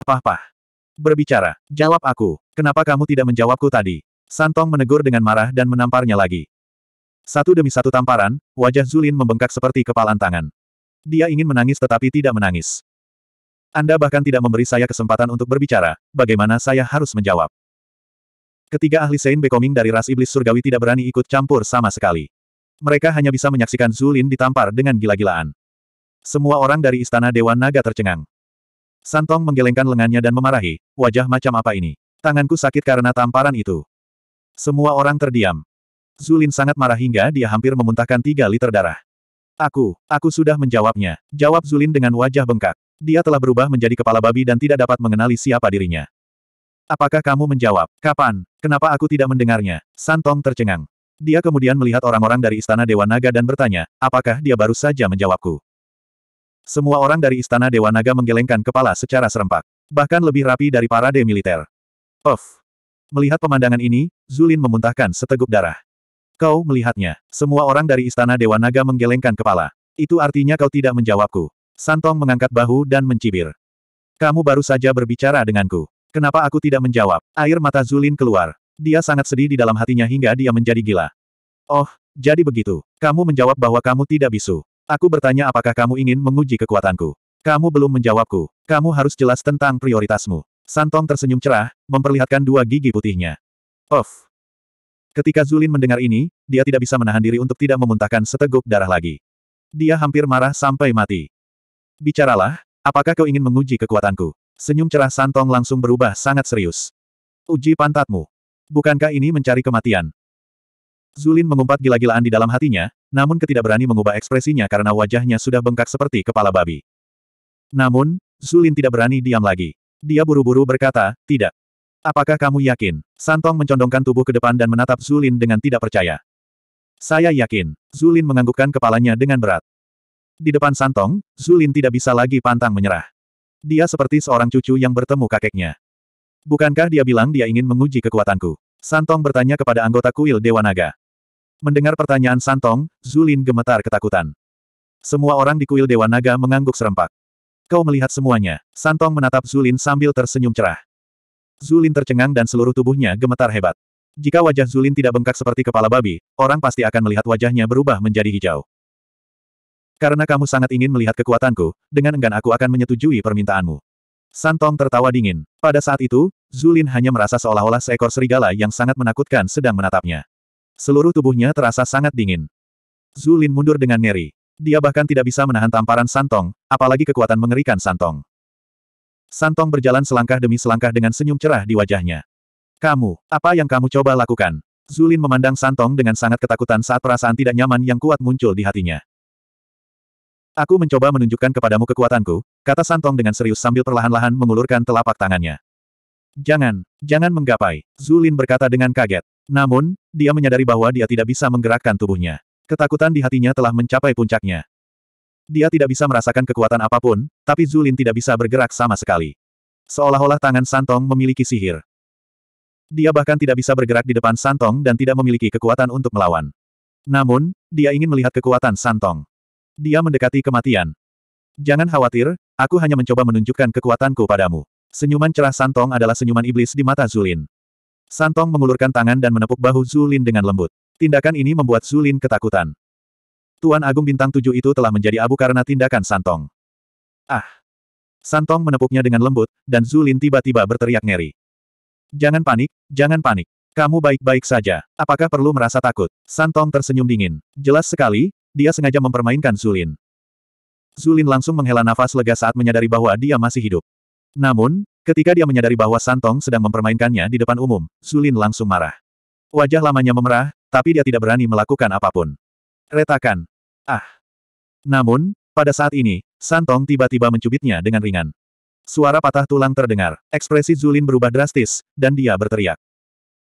Pah-pah. Berbicara, jawab aku. Kenapa kamu tidak menjawabku tadi? Santong menegur dengan marah dan menamparnya lagi. Satu demi satu tamparan, wajah Zulin membengkak seperti kepalan tangan. Dia ingin menangis tetapi tidak menangis. Anda bahkan tidak memberi saya kesempatan untuk berbicara, bagaimana saya harus menjawab? Ketiga ahli Sein Becoming dari ras iblis surgawi tidak berani ikut campur sama sekali. Mereka hanya bisa menyaksikan Zulin ditampar dengan gila-gilaan. Semua orang dari Istana Dewan Naga tercengang. Santong menggelengkan lengannya dan memarahi, wajah macam apa ini? Tanganku sakit karena tamparan itu. Semua orang terdiam. Zulin sangat marah hingga dia hampir memuntahkan tiga liter darah. Aku, aku sudah menjawabnya. Jawab Zulin dengan wajah bengkak. Dia telah berubah menjadi kepala babi dan tidak dapat mengenali siapa dirinya. Apakah kamu menjawab? Kapan? Kenapa aku tidak mendengarnya? Santong tercengang. Dia kemudian melihat orang-orang dari Istana Dewa Naga dan bertanya, apakah dia baru saja menjawabku? Semua orang dari Istana Dewa Naga menggelengkan kepala secara serempak. Bahkan lebih rapi dari parade militer. Of. Melihat pemandangan ini, Zulin memuntahkan seteguk darah. Kau melihatnya. Semua orang dari Istana Dewa Naga menggelengkan kepala. Itu artinya kau tidak menjawabku. Santong mengangkat bahu dan mencibir. Kamu baru saja berbicara denganku. Kenapa aku tidak menjawab? Air mata Zulin keluar. Dia sangat sedih di dalam hatinya hingga dia menjadi gila. Oh, jadi begitu. Kamu menjawab bahwa kamu tidak bisu. Aku bertanya apakah kamu ingin menguji kekuatanku. Kamu belum menjawabku. Kamu harus jelas tentang prioritasmu. Santong tersenyum cerah, memperlihatkan dua gigi putihnya. Off. Ketika Zulin mendengar ini, dia tidak bisa menahan diri untuk tidak memuntahkan seteguk darah lagi. Dia hampir marah sampai mati. Bicaralah, apakah kau ingin menguji kekuatanku? Senyum cerah Santong langsung berubah sangat serius. Uji pantatmu. Bukankah ini mencari kematian? Zulin mengumpat gila-gilaan di dalam hatinya, namun ketidak berani mengubah ekspresinya karena wajahnya sudah bengkak seperti kepala babi. Namun, Zulin tidak berani diam lagi. Dia buru-buru berkata, tidak. Apakah kamu yakin? Santong mencondongkan tubuh ke depan dan menatap Zulin dengan tidak percaya. Saya yakin. Zulin menganggukkan kepalanya dengan berat. Di depan Santong, Zulin tidak bisa lagi pantang menyerah. Dia seperti seorang cucu yang bertemu kakeknya. Bukankah dia bilang dia ingin menguji kekuatanku? Santong bertanya kepada anggota kuil Dewa Naga. Mendengar pertanyaan Santong, Zulin gemetar ketakutan. Semua orang di kuil Dewa Naga mengangguk serempak. Kau melihat semuanya. Santong menatap Zulin sambil tersenyum cerah. Zulin tercengang dan seluruh tubuhnya gemetar hebat. Jika wajah Zulin tidak bengkak seperti kepala babi, orang pasti akan melihat wajahnya berubah menjadi hijau. Karena kamu sangat ingin melihat kekuatanku, dengan enggan aku akan menyetujui permintaanmu. Santong tertawa dingin. Pada saat itu, Zulin hanya merasa seolah-olah seekor serigala yang sangat menakutkan sedang menatapnya. Seluruh tubuhnya terasa sangat dingin. Zulin mundur dengan ngeri. Dia bahkan tidak bisa menahan tamparan Santong, apalagi kekuatan mengerikan Santong. Santong berjalan selangkah demi selangkah dengan senyum cerah di wajahnya. Kamu, apa yang kamu coba lakukan? Zulin memandang Santong dengan sangat ketakutan saat perasaan tidak nyaman yang kuat muncul di hatinya. Aku mencoba menunjukkan kepadamu kekuatanku, kata Santong dengan serius sambil perlahan-lahan mengulurkan telapak tangannya. Jangan, jangan menggapai, Zulin berkata dengan kaget. Namun, dia menyadari bahwa dia tidak bisa menggerakkan tubuhnya. Ketakutan di hatinya telah mencapai puncaknya. Dia tidak bisa merasakan kekuatan apa pun, tapi Zulin tidak bisa bergerak sama sekali. Seolah-olah tangan Santong memiliki sihir. Dia bahkan tidak bisa bergerak di depan Santong dan tidak memiliki kekuatan untuk melawan. Namun, dia ingin melihat kekuatan Santong. Dia mendekati kematian. Jangan khawatir, aku hanya mencoba menunjukkan kekuatanku padamu. Senyuman cerah Santong adalah senyuman iblis di mata Zulin. Santong mengulurkan tangan dan menepuk bahu Zulin dengan lembut. Tindakan ini membuat Zulin ketakutan. Tuan Agung Bintang Tujuh itu telah menjadi abu karena tindakan Santong. Ah! Santong menepuknya dengan lembut, dan Zulin tiba-tiba berteriak ngeri. Jangan panik, jangan panik. Kamu baik-baik saja. Apakah perlu merasa takut? Santong tersenyum dingin. Jelas sekali, dia sengaja mempermainkan Zulin. Zulin langsung menghela nafas lega saat menyadari bahwa dia masih hidup. Namun, Ketika dia menyadari bahwa Santong sedang mempermainkannya di depan umum, Zulin langsung marah. Wajah lamanya memerah, tapi dia tidak berani melakukan apa pun. Retakan. Ah. Namun, pada saat ini, Santong tiba-tiba mencubitnya dengan ringan. Suara patah tulang terdengar, ekspresi Zulin berubah drastis, dan dia berteriak.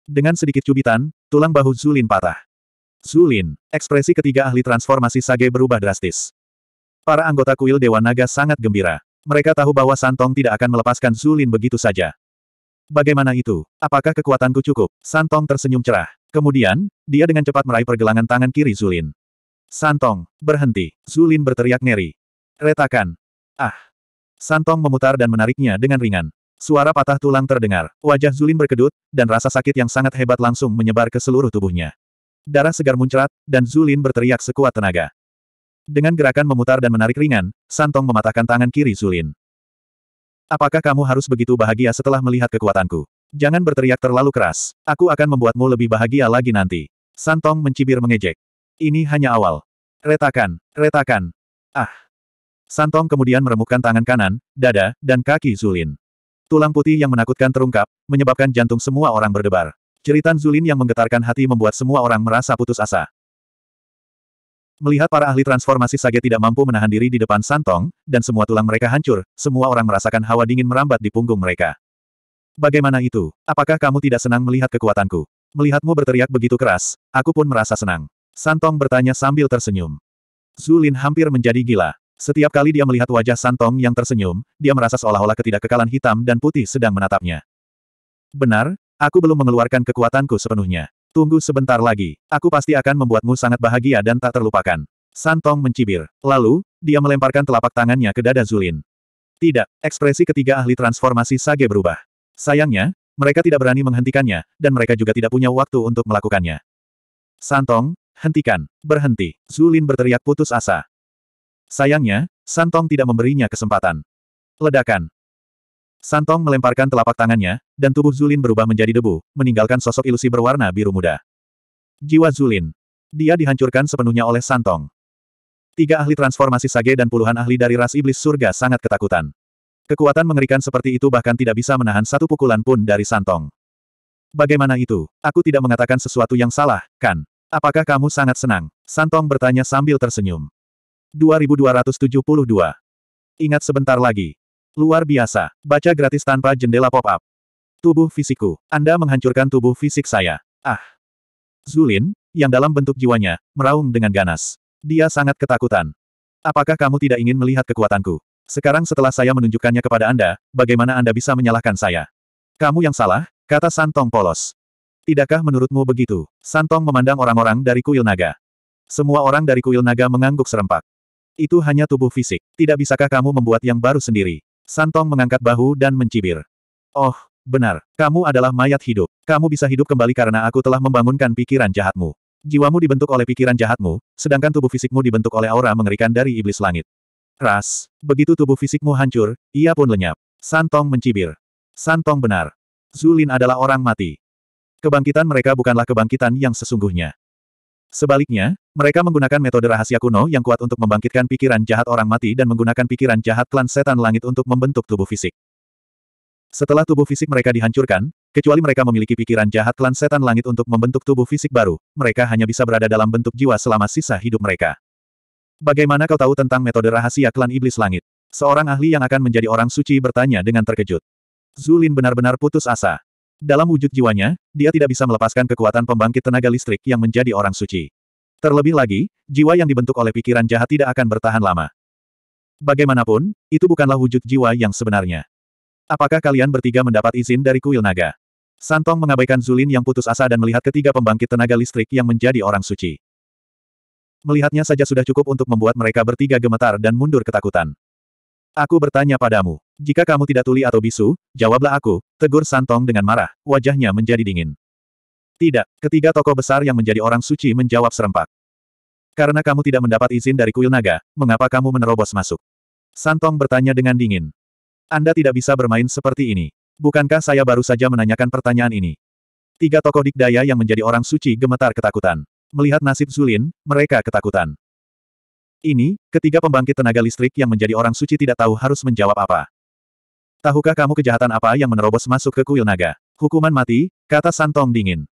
Dengan sedikit cubitan, tulang bahu Zulin patah. Zulin, ekspresi ketiga ahli transformasi Sage berubah drastis. Para anggota kuil Dewa Naga sangat gembira. Mereka tahu bahwa Santong tidak akan melepaskan Zulin begitu saja. Bagaimana itu? Apakah kekuatanku cukup? Santong tersenyum cerah. Kemudian, dia dengan cepat meraih pergelangan tangan kiri Zulin. Santong, berhenti. Zulin berteriak ngeri. Retakan. Ah. Santong memutar dan menariknya dengan ringan. Suara patah tulang terdengar. Wajah Zulin berkedut, dan rasa sakit yang sangat hebat langsung menyebar ke seluruh tubuhnya. Darah segar muncrat, dan Zulin berteriak sekuat tenaga. Dengan gerakan memutar dan menarik ringan, Santong mematahkan tangan kiri Zulin. Apakah kamu harus begitu bahagia setelah melihat kekuatanku? Jangan berteriak terlalu keras. Aku akan membuatmu lebih bahagia lagi nanti. Santong mencibir mengejek. Ini hanya awal. Retakan, retakan. Ah. Santong kemudian meremukkan tangan kanan, dada, dan kaki Zulin. Tulang putih yang menakutkan terungkap, menyebabkan jantung semua orang berdebar. Jeritan Zulin yang menggetarkan hati membuat semua orang merasa putus asa. Melihat para ahli transformasi Sage tidak mampu menahan diri di depan Santong, dan semua tulang mereka hancur, semua orang merasakan hawa dingin merambat di punggung mereka. Bagaimana itu? Apakah kamu tidak senang melihat kekuatanku? Melihatmu berteriak begitu keras, aku pun merasa senang. Santong bertanya sambil tersenyum. Zulin hampir menjadi gila. Setiap kali dia melihat wajah Santong yang tersenyum, dia merasa seolah-olah ketidakkekalan hitam dan putih sedang menatapnya. Benar, aku belum mengeluarkan kekuatanku sepenuhnya. Tunggu sebentar lagi, aku pasti akan membuatmu sangat bahagia dan tak terlupakan. Santong mencibir. Lalu, dia melemparkan telapak tangannya ke dada Zulin. Tidak, ekspresi ketiga ahli transformasi Sage berubah. Sayangnya, mereka tidak berani menghentikannya, dan mereka juga tidak punya waktu untuk melakukannya. Santong, hentikan, berhenti. Zulin berteriak putus asa. Sayangnya, Santong tidak memberinya kesempatan. Ledakan. Santong melemparkan telapak tangannya, dan tubuh Zulin berubah menjadi debu, meninggalkan sosok ilusi berwarna biru muda. Jiwa Zulin. Dia dihancurkan sepenuhnya oleh Santong. Tiga ahli transformasi Sage dan puluhan ahli dari ras iblis surga sangat ketakutan. Kekuatan mengerikan seperti itu bahkan tidak bisa menahan satu pukulan pun dari Santong. Bagaimana itu? Aku tidak mengatakan sesuatu yang salah, kan? Apakah kamu sangat senang? Santong bertanya sambil tersenyum. 2272. Ingat sebentar lagi. Luar biasa. Baca gratis tanpa jendela pop-up. Tubuh fisikku. Anda menghancurkan tubuh fisik saya. Ah. Zulin, yang dalam bentuk jiwanya, meraung dengan ganas. Dia sangat ketakutan. Apakah kamu tidak ingin melihat kekuatanku? Sekarang setelah saya menunjukkannya kepada Anda, bagaimana Anda bisa menyalahkan saya? Kamu yang salah, kata Santong polos. Tidakkah menurutmu begitu? Santong memandang orang-orang dari kuil naga. Semua orang dari kuil naga mengangguk serempak. Itu hanya tubuh fisik. Tidak bisakah kamu membuat yang baru sendiri? Santong mengangkat bahu dan mencibir. Oh, benar. Kamu adalah mayat hidup. Kamu bisa hidup kembali karena aku telah membangunkan pikiran jahatmu. Jiwamu dibentuk oleh pikiran jahatmu, sedangkan tubuh fisikmu dibentuk oleh aura mengerikan dari iblis langit. Ras, begitu tubuh fisikmu hancur, ia pun lenyap. Santong mencibir. Santong benar. Zulin adalah orang mati. Kebangkitan mereka bukanlah kebangkitan yang sesungguhnya. Sebaliknya, mereka menggunakan metode rahasia kuno yang kuat untuk membangkitkan pikiran jahat orang mati dan menggunakan pikiran jahat klan setan langit untuk membentuk tubuh fisik. Setelah tubuh fisik mereka dihancurkan, kecuali mereka memiliki pikiran jahat klan setan langit untuk membentuk tubuh fisik baru, mereka hanya bisa berada dalam bentuk jiwa selama sisa hidup mereka. Bagaimana kau tahu tentang metode rahasia klan iblis langit? Seorang ahli yang akan menjadi orang suci bertanya dengan terkejut. Zulin benar-benar putus asa. Dalam wujud jiwanya, dia tidak bisa melepaskan kekuatan pembangkit tenaga listrik yang menjadi orang suci. Terlebih lagi, jiwa yang dibentuk oleh pikiran jahat tidak akan bertahan lama. Bagaimanapun, itu bukanlah wujud jiwa yang sebenarnya. Apakah kalian bertiga mendapat izin dari kuil naga? Santong mengabaikan Zulin yang putus asa dan melihat ketiga pembangkit tenaga listrik yang menjadi orang suci. Melihatnya saja sudah cukup untuk membuat mereka bertiga gemetar dan mundur ketakutan. Aku bertanya padamu, jika kamu tidak tuli atau bisu, jawablah aku, tegur Santong dengan marah, wajahnya menjadi dingin. Tidak, ketiga tokoh besar yang menjadi orang suci menjawab serempak. Karena kamu tidak mendapat izin dari kuil naga, mengapa kamu menerobos masuk? Santong bertanya dengan dingin. Anda tidak bisa bermain seperti ini. Bukankah saya baru saja menanyakan pertanyaan ini? Tiga tokoh dikdaya yang menjadi orang suci gemetar ketakutan. Melihat nasib Zulin, mereka ketakutan. Ini, ketiga pembangkit tenaga listrik yang menjadi orang suci tidak tahu harus menjawab apa. Tahukah kamu kejahatan apa yang menerobos masuk ke kuil naga? Hukuman mati, kata Santong dingin.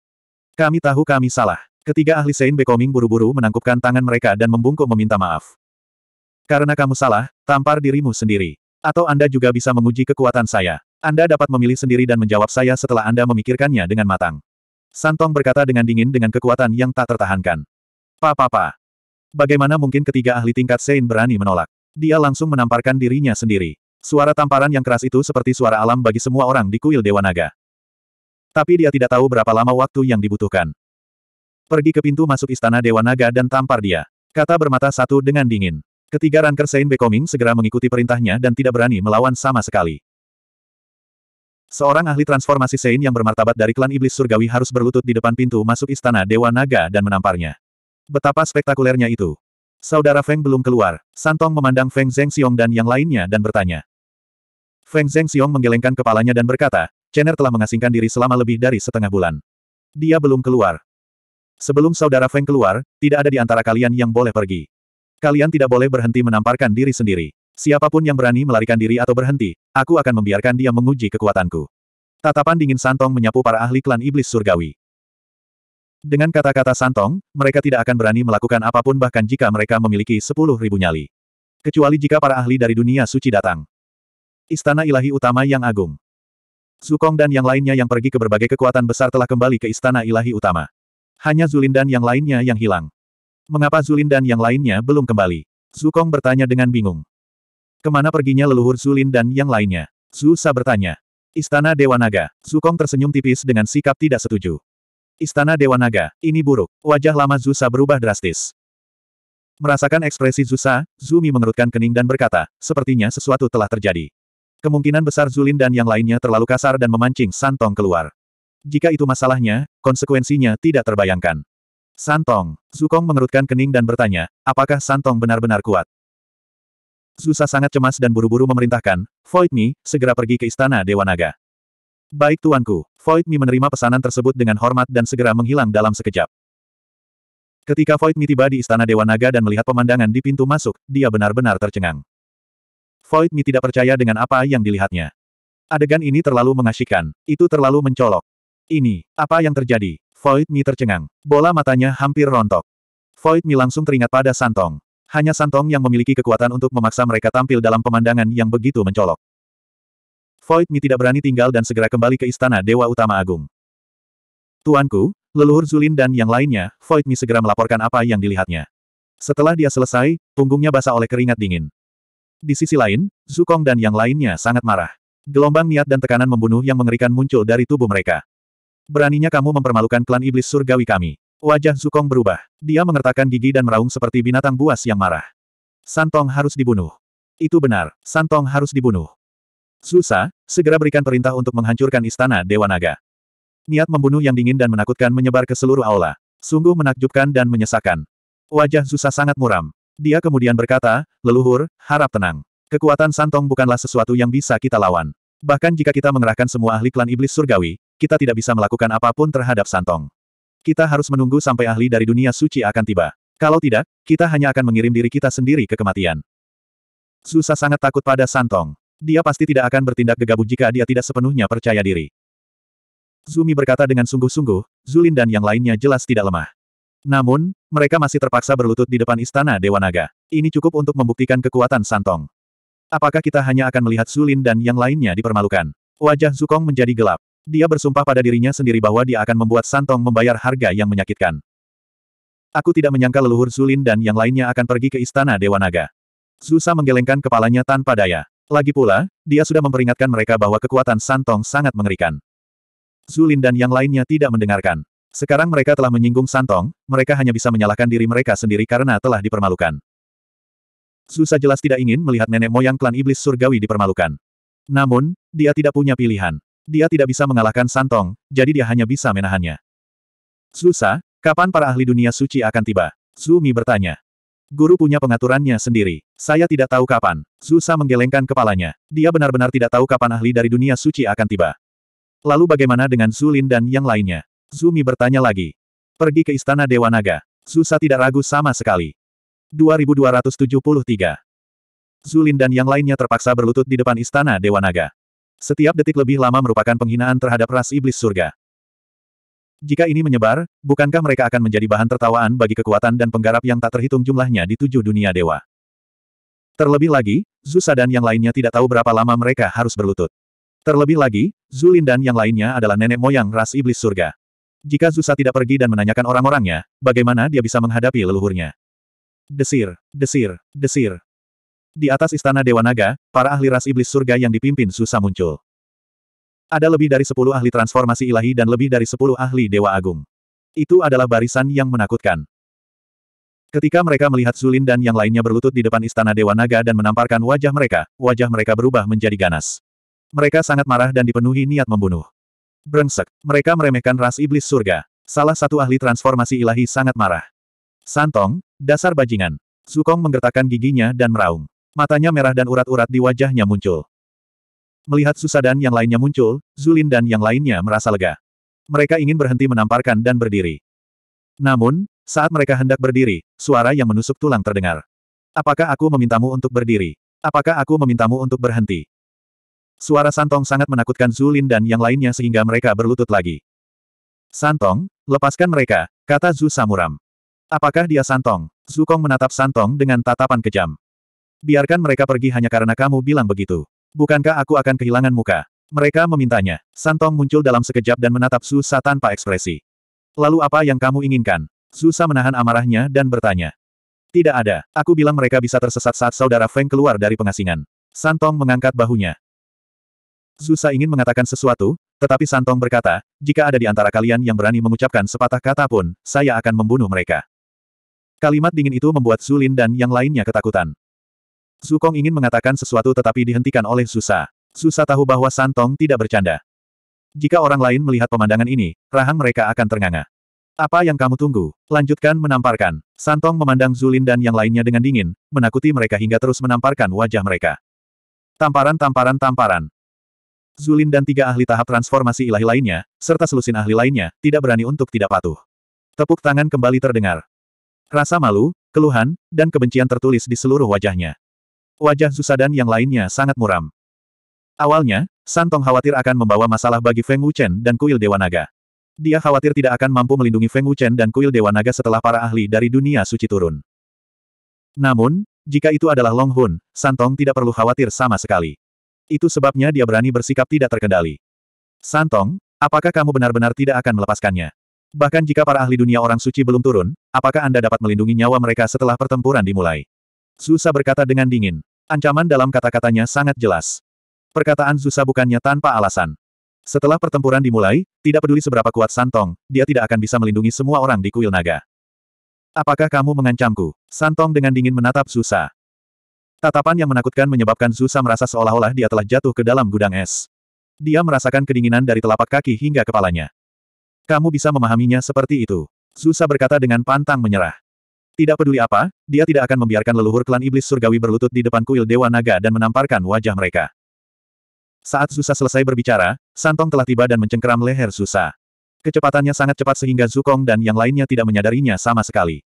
Kami tahu kami salah. Ketiga ahli Sein Bekoming buru-buru menangkupkan tangan mereka dan membungkuk meminta maaf. Karena kamu salah, tampar dirimu sendiri. Atau Anda juga bisa menguji kekuatan saya. Anda dapat memilih sendiri dan menjawab saya setelah Anda memikirkannya dengan matang. Santong berkata dengan dingin dengan kekuatan yang tak tertahankan. Pa-pa-pa. Bagaimana mungkin ketiga ahli tingkat Sein berani menolak? Dia langsung menamparkan dirinya sendiri. Suara tamparan yang keras itu seperti suara alam bagi semua orang di kuil Dewa Naga. Tapi dia tidak tahu berapa lama waktu yang dibutuhkan. Pergi ke pintu masuk istana Dewa Naga dan tampar dia. Kata bermata satu dengan dingin. Ketiga Ranker Sein Becoming segera mengikuti perintahnya dan tidak berani melawan sama sekali. Seorang ahli transformasi Sein yang bermartabat dari klan iblis surgawi harus berlutut di depan pintu masuk istana Dewa Naga dan menamparnya. Betapa spektakulernya itu. Saudara Feng belum keluar. Santong memandang Feng Zhengxiong dan yang lainnya dan bertanya. Feng Zhengxiong menggelengkan kepalanya dan berkata, Chener telah mengasingkan diri selama lebih dari setengah bulan. Dia belum keluar. Sebelum saudara Feng keluar, tidak ada di antara kalian yang boleh pergi. Kalian tidak boleh berhenti menamparkan diri sendiri. Siapa pun yang berani melarikan diri atau berhenti, aku akan membiarkan dia menguji kekuatanku. Tatapan dingin Santong menyapu para ahli klan iblis surgawi. Dengan kata-kata Santong, mereka tidak akan berani melakukan apa pun bahkan jika mereka memiliki sepuluh ribu nyali. Kecuali jika para ahli dari dunia suci datang. Istana ilahi utama yang agung. Zukong dan yang lainnya yang pergi ke berbagai kekuatan besar telah kembali ke istana ilahi utama. Hanya Zulin dan yang lainnya yang hilang. Mengapa Zulin dan yang lainnya belum kembali? Zukong bertanya dengan bingung. Ke mana perginya leluhur Zulin dan yang lainnya? Zusa bertanya. Istana Dewa Naga. Zukong tersenyum tipis dengan sikap tidak setuju. Istana Dewa Naga, ini buruk. Wajah lama Zusa berubah drastis. Merasakan ekspresi Zusa, Zumi mengerutkan kening dan berkata, sepertinya sesuatu telah terjadi. Kemungkinan besar Zulin dan yang lainnya terlalu kasar dan memancing Santong keluar. Jika itu masalahnya, konsekuensinya tidak terbayangkan. Santong, Zukong mengerutkan kening dan bertanya, apakah Santong benar-benar kuat? Zusa sangat cemas dan buru-buru memerintahkan, Void Mi, segera pergi ke istana Dewa Naga. Baik tuanku, Void Mi menerima pesanan tersebut dengan hormat dan segera menghilang dalam sekejap. Ketika Void Mi tiba di istana Dewa Naga dan melihat pemandangan di pintu masuk, dia benar-benar tercengang. Void Mi tidak percaya dengan apa yang dilihatnya. Adegan ini terlalu mengasyikkan, itu terlalu mencolok. Ini, apa yang terjadi? Void Mi tercengang. Bola matanya hampir rontok. Void Mi langsung teringat pada Santong. Hanya Santong yang memiliki kekuatan untuk memaksa mereka tampil dalam pemandangan yang begitu mencolok. Void Mi tidak berani tinggal dan segera kembali ke istana Dewa Utama Agung. Tuanku, leluhur Zulin dan yang lainnya, Void Mi segera melaporkan apa yang dilihatnya. Setelah dia selesai, punggungnya basah oleh keringat dingin. Di sisi lain, Zukong dan yang lainnya sangat marah. Gelombang niat dan tekanan membunuh yang mengerikan muncul dari tubuh mereka. Beraninya kamu mempermalukan klan iblis surgawi kami. Wajah Zukong berubah. Dia mengertakkan gigi dan meraung seperti binatang buas yang marah. Santong harus dibunuh. Itu benar, Santong harus dibunuh. Susa, segera berikan perintah untuk menghancurkan istana Dewa Naga. Niat membunuh yang dingin dan menakutkan menyebar ke seluruh aula. Sungguh menakjubkan dan menyesakan. Wajah Susa sangat muram. Dia kemudian berkata, leluhur, harap tenang. Kekuatan Santong bukanlah sesuatu yang bisa kita lawan. Bahkan jika kita mengerahkan semua ahli klan iblis surgawi, kita tidak bisa melakukan apa pun terhadap Santong. Kita harus menunggu sampai ahli dari dunia suci akan tiba. Kalau tidak, kita hanya akan mengirim diri kita sendiri ke kematian. Susah sangat takut pada Santong. Dia pasti tidak akan bertindak gegabah jika dia tidak sepenuhnya percaya diri. Zumi berkata dengan sungguh-sungguh, Zulin dan yang lainnya jelas tidak lemah. Namun, mereka masih terpaksa berlutut di depan istana Dewa Naga. Ini cukup untuk membuktikan kekuatan Santong. Apakah kita hanya akan melihat Zulin dan yang lainnya dipermalukan? Wajah Zukong menjadi gelap. Dia bersumpah pada dirinya sendiri bahwa dia akan membuat Santong membayar harga yang menyakitkan. Aku tidak menyangka leluhur Zulin dan yang lainnya akan pergi ke istana Dewa Naga. Zusa menggelengkan kepalanya tanpa daya. Lagi pula, dia sudah memperingatkan mereka bahwa kekuatan Santong sangat mengerikan. Zulin dan yang lainnya tidak mendengarkan. Sekarang mereka telah menyinggung Santong, mereka hanya bisa menyalahkan diri mereka sendiri karena telah dipermalukan. Zusa jelas tidak ingin melihat nenek moyang klan iblis surgawi dipermalukan. Namun, dia tidak punya pilihan. Dia tidak bisa mengalahkan Santong, jadi dia hanya bisa menahannya. Susa, kapan para ahli dunia suci akan tiba? Zumi bertanya. Guru punya pengaturannya sendiri. Saya tidak tahu kapan. Susa menggelengkan kepalanya. Dia benar-benar tidak tahu kapan ahli dari dunia suci akan tiba. Lalu bagaimana dengan Zulin dan yang lainnya? Zumi bertanya lagi. Pergi ke Istana Dewa Naga. Susa tidak ragu sama sekali. 2273 Zulin dan yang lainnya terpaksa berlutut di depan Istana Dewa Naga. Setiap detik lebih lama merupakan penghinaan terhadap ras iblis surga. Jika ini menyebar, bukankah mereka akan menjadi bahan tertawaan bagi kekuatan dan penggarap yang tak terhitung jumlahnya di tujuh dunia dewa? Terlebih lagi, Zusa dan yang lainnya tidak tahu berapa lama mereka harus berlutut. Terlebih lagi, Zulin dan yang lainnya adalah nenek moyang ras iblis surga. Jika Zusa tidak pergi dan menanyakan orang-orangnya, bagaimana dia bisa menghadapi leluhurnya? Desir, desir, desir. Di atas istana Dewa Naga, para ahli ras iblis surga yang dipimpin susah muncul. Ada lebih dari sepuluh ahli transformasi ilahi dan lebih dari sepuluh ahli Dewa Agung. Itu adalah barisan yang menakutkan. Ketika mereka melihat Zulin dan yang lainnya berlutut di depan istana Dewa Naga dan menamparkan wajah mereka, wajah mereka berubah menjadi ganas. Mereka sangat marah dan dipenuhi niat membunuh. Brengsek, mereka meremehkan ras iblis surga. Salah satu ahli transformasi ilahi sangat marah. Santong, dasar bajingan. Zukong menggertakkan giginya dan meraung. Matanya merah dan urat-urat di wajahnya muncul. Melihat Susa dan yang lainnya muncul, Zulin dan yang lainnya merasa lega. Mereka ingin berhenti menamparkan dan berdiri. Namun, saat mereka hendak berdiri, suara yang menusuk tulang terdengar. Apakah aku memintamu untuk berdiri? Apakah aku memintamu untuk berhenti? Suara Santong sangat menakutkan Zulin dan yang lainnya sehingga mereka berlutut lagi. Santong, lepaskan mereka, kata Zu Samuram. Apakah dia Santong? Zukong menatap Santong dengan tatapan kejam. Biarkan mereka pergi hanya karena kamu bilang begitu. Bukankah aku akan kehilangan muka? Mereka memintanya. Santong muncul dalam sekejap dan menatap Susa tanpa ekspresi. Lalu apa yang kamu inginkan? Susa menahan amarahnya dan bertanya. Tidak ada. Aku bilang mereka bisa tersesat saat saudara Feng keluar dari pengasingan. Santong mengangkat bahunya. Susa ingin mengatakan sesuatu, tetapi Santong berkata, jika ada di antara kalian yang berani mengucapkan sepatah kata pun, saya akan membunuh mereka. Kalimat dingin itu membuat Zulin dan yang lainnya ketakutan. Zukong ingin mengatakan sesuatu tetapi dihentikan oleh Susa. Susa tahu bahwa Santong tidak bercanda. Jika orang lain melihat pemandangan ini, rahang mereka akan ternganga. Apa yang kamu tunggu? Lanjutkan menamparkan. Santong memandang Zulin dan yang lainnya dengan dingin, menakuti mereka hingga terus menamparkan wajah mereka. Tamparan-tamparan-tamparan. Zulin dan tiga ahli tahap transformasi ilahi lainnya, serta selusin ahli lainnya, tidak berani untuk tidak patuh. Tepuk tangan kembali terdengar. Rasa malu, keluhan, dan kebencian tertulis di seluruh wajahnya. Wajah Susadan yang lainnya sangat muram. Awalnya, Santong khawatir akan membawa masalah bagi Feng Wuchen dan Kuil Dewa Naga. Dia khawatir tidak akan mampu melindungi Feng Wuchen dan Kuil Dewa Naga setelah para ahli dari dunia suci turun. Namun, jika itu adalah Long Hun, Santong tidak perlu khawatir sama sekali. Itu sebabnya dia berani bersikap tidak terkendali. Santong, apakah kamu benar-benar tidak akan melepaskannya? Bahkan jika para ahli dunia orang suci belum turun, apakah Anda dapat melindungi nyawa mereka setelah pertempuran dimulai? Susa berkata dengan dingin. Ancaman dalam kata-katanya sangat jelas. Perkataan Susa bukannya tanpa alasan. Setelah pertempuran dimulai, tidak peduli seberapa kuat Santong, dia tidak akan bisa melindungi semua orang di kuil naga. Apakah kamu mengancamku? Santong dengan dingin menatap Susa. Tatapan yang menakutkan menyebabkan Susa merasa seolah-olah dia telah jatuh ke dalam gudang es. Dia merasakan kedinginan dari telapak kaki hingga kepalanya. Kamu bisa memahaminya seperti itu. Susa berkata dengan pantang menyerah. Tidak peduli apa, dia tidak akan membiarkan leluhur klan iblis surgawi berlutut di depan kuil Dewa Naga dan menamparkan wajah mereka. Saat Susa selesai berbicara, Santong telah tiba dan mencengkeram leher Susa. Kecepatannya sangat cepat sehingga Zukong dan yang lainnya tidak menyadarinya sama sekali.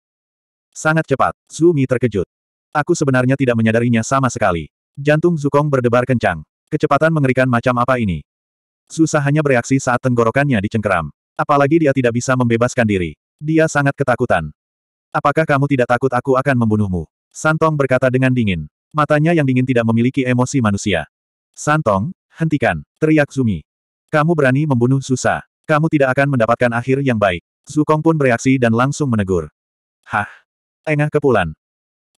Sangat cepat, Zumi terkejut. Aku sebenarnya tidak menyadarinya sama sekali. Jantung Zukong berdebar kencang. Kecepatan mengerikan macam apa ini? Susah hanya bereaksi saat tenggorokannya dicengkeram. Apalagi dia tidak bisa membebaskan diri. Dia sangat ketakutan. Apakah kamu tidak takut aku akan membunuhmu? Santong berkata dengan dingin. Matanya yang dingin tidak memiliki emosi manusia. Santong, hentikan, teriak Zumi. Kamu berani membunuh Susa. Kamu tidak akan mendapatkan akhir yang baik. Zukong pun bereaksi dan langsung menegur. Hah? Engah kepulan.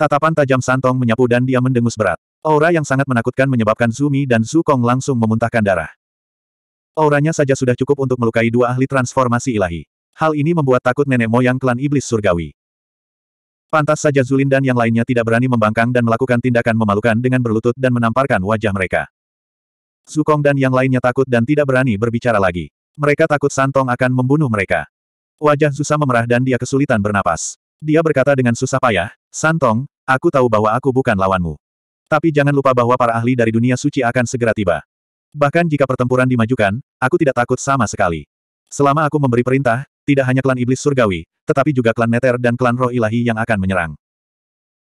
Tatapan tajam Santong menyapu dan dia mendengus berat. Aura yang sangat menakutkan menyebabkan Zumi dan Zukong langsung memuntahkan darah. Auranya saja sudah cukup untuk melukai dua ahli transformasi ilahi. Hal ini membuat takut nenek moyang klan iblis surgawi. Pantas saja Zulin dan yang lainnya tidak berani membangkang dan melakukan tindakan memalukan dengan berlutut dan menamparkan wajah mereka. Sukong dan yang lainnya takut dan tidak berani berbicara lagi. Mereka takut Santong akan membunuh mereka. Wajah Susa memerah dan dia kesulitan bernapas. Dia berkata dengan susah payah, Santong, aku tahu bahwa aku bukan lawanmu. Tapi jangan lupa bahwa para ahli dari dunia suci akan segera tiba. Bahkan jika pertempuran dimajukan, aku tidak takut sama sekali. Selama aku memberi perintah, tidak hanya klan iblis surgawi, tetapi juga klan neter dan klan roh ilahi yang akan menyerang.